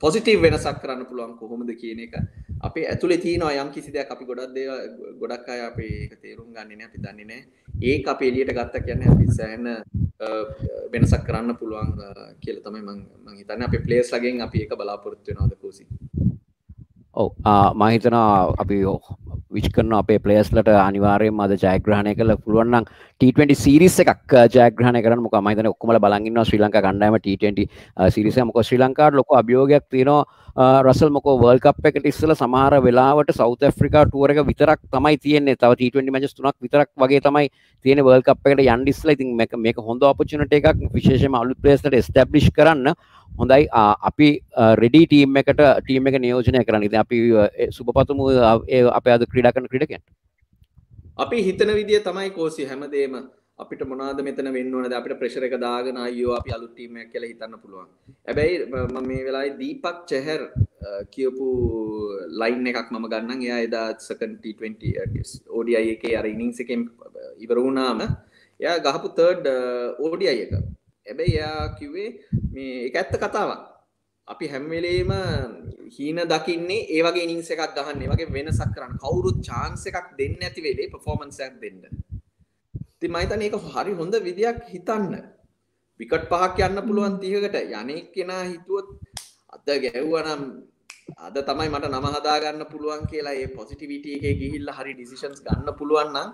පොසිටිව් වෙනසක් කරන්න පුළුවන් කොහොමද කියන එක අපේ ඇතුලේ තියෙනවා. යම් කිසි දෙයක් අපි ගොඩක් දේවල් ගොඩක් අය අපේ ඒක තේරුම් ගන්නේ නැහැ අපි දන්නේ නැහැ ඒක අපි එළියට ගත්තා කියන්නේ අපි සෑහෙන වෙනසක් කරන්න පුළුවන් කියලා තමයි මම මම හිතන්නේ. අපේ ප්ලේයර්ස් ලගෙන් අපි ඒක බලාපොරොත්තු වෙනවාද කෝසි? ඔව්. මම හිතනවා අපි විච් කරන අපේ ප්ලේස්ලට අනිවාර්යෙන් අද ජයග්‍රහණය කළ පුළුවන්නම් T20 සිරිස් එකක් ජයග්‍රහණය කරන්න. මොකද මම හිතන්නේ ඔක්කොමලා බලන් ඉන්නවා ශ්‍රී ලංකා කණ්ඩායම T20 සිරිස් එක. මොකද ශ්‍රී ලංකාවට ලොකු අභියෝගයක් තියෙනවා. රසල් මොකෝ වර්ල්ඩ් කප් එකට ඉස්සෙල්ලා සමහර වෙලාවට සවුත් ඇෆ්‍රිකා ටුවර් එක විතරක් තමයි තියෙන්නේ. තව T20 මැචස් තුනක් විතරක් වගේ තමයි තියෙන්නේ වර්ල්ඩ් කප් එකට යන්න ඉස්සෙල්ලා. ඉතින් මේක මේක හොඳ ඔපචුනිටි එකක්. විශේෂයෙන්ම අලුත් ප්ලේයර්ස්ලට එස්ටැබ්ලිෂ් කරන්න. හොඳයි. අපි රෙඩි ටීම් එකට ටීම් එක නියෝජනය කරන්න. ඉතින් අපි සුබපතමු අපේ අද ක්‍රීඩා කරන ක්‍රීඩකයන්ට අපි හිතන විදිය තමයි කෝසි හැමදේම අපිට මොනාද මෙතන වෙන්න ඕනද අපිට ප්‍රෙෂර් එක දාගෙන අයියෝ අපි අලුත් ටීම් එකක් කියලා හිතන්න පුළුවන්. හැබැයි මම මේ වෙලාවේ දීපක් චෙහර් කියපු ලයින් එකක් මම ගන්නම්. එයා එදා සෙකන්ඩ් T20 ODI එකේ අර ඉනින්ස් එකෙන් ඉවර වුණාම එයා ගහපු තර්ඩ් ODI එක. හැබැයි එයා කිව්වේ මේ ඒක ඇත්ත කතාවක්. අපි හැම වෙලේම හීන දකින්නේ ඒ වගේ ඉනින්ස් එකක් ගහන්න. ඒ වගේ වෙනසක් කරන්න. කවුරුත් chance එකක් දෙන්නේ නැති වෙලේ performance එකක් දෙන්න. ඉතින් මම හිතන්නේ ඒක හරි හොඳ විදියක් හිතන්න. විකට් පහක් යන්න පුළුවන් 30කට යන්නේ කෙනා හිතුවොත් අද ගැහුවා නම් අද තමයි මට නම හදා ගන්න පුළුවන් කියලා ඒ පොසිටිවිටි එකේ ගිහිල්ලා හරි ඩිසිෂන්ස් ගන්න පුළුවන් නම්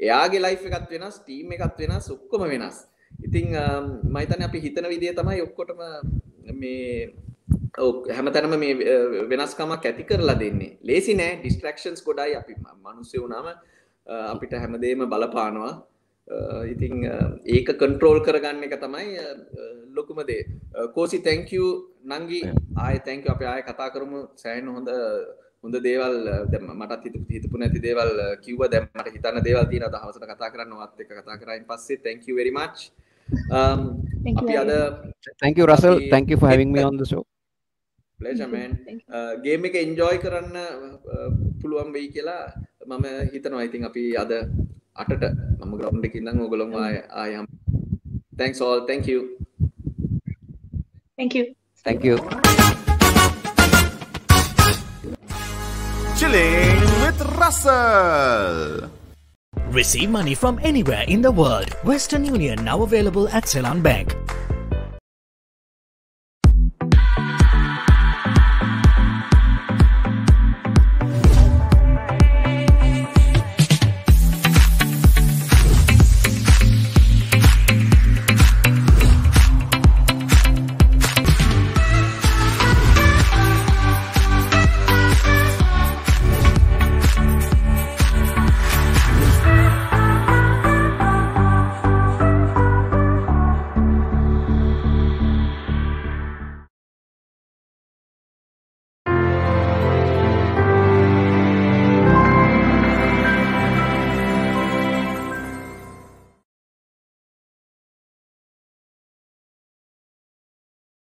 එයාගේ ලයිෆ් එකත් වෙනස් ටීම් එකත් වෙනස් ඔක්කොම වෙනස්. ඉතින් මම හිතන්නේ අපි හිතන විදිය තමයි ඔක්කොටම මේ හැමතැනම මේ වෙනස්කමක් ඇති කරලා දෙන්නේ. ලේසි නෑ ඩිස්ට්‍රැක්ෂන්ස් ගොඩයි අපි මිනිස්සු වුණාම අපිට හැමදේම බලපානවා. ඉතිං ඒක කන්ට්‍රෝල් කරගන්න එක තමයි ලොකුමදේ කෝසි තැංකූ නංගි ආය තැංක අප ආය කතා කරමු. සෑන් හොඳ හොඳ දේවල් මටත් හිතු හිතපු නැති දේවල් කිව්ව. දැම්මට හිතන්න දේවල් තින දහවසට කතා කරන්න. වත් එක කතා කරයින් පස්සේ. තැංක very much. අපි අද thank you russell. thank you for having me on the show. ප්ලේජමන් ගේම එක එන්ජෝයි කරන්න පුළුවන් වෙයි කියලා මම හිතනවා ඉතින් අපි අද අටට මම ග්‍රවන්් එකකින්නම් ඔගොලොම ආයම් thanks all thank you thank you thank you Chilling with Russell. Receive money from anywhere in the world. Western Union now available at Ceylon Bank.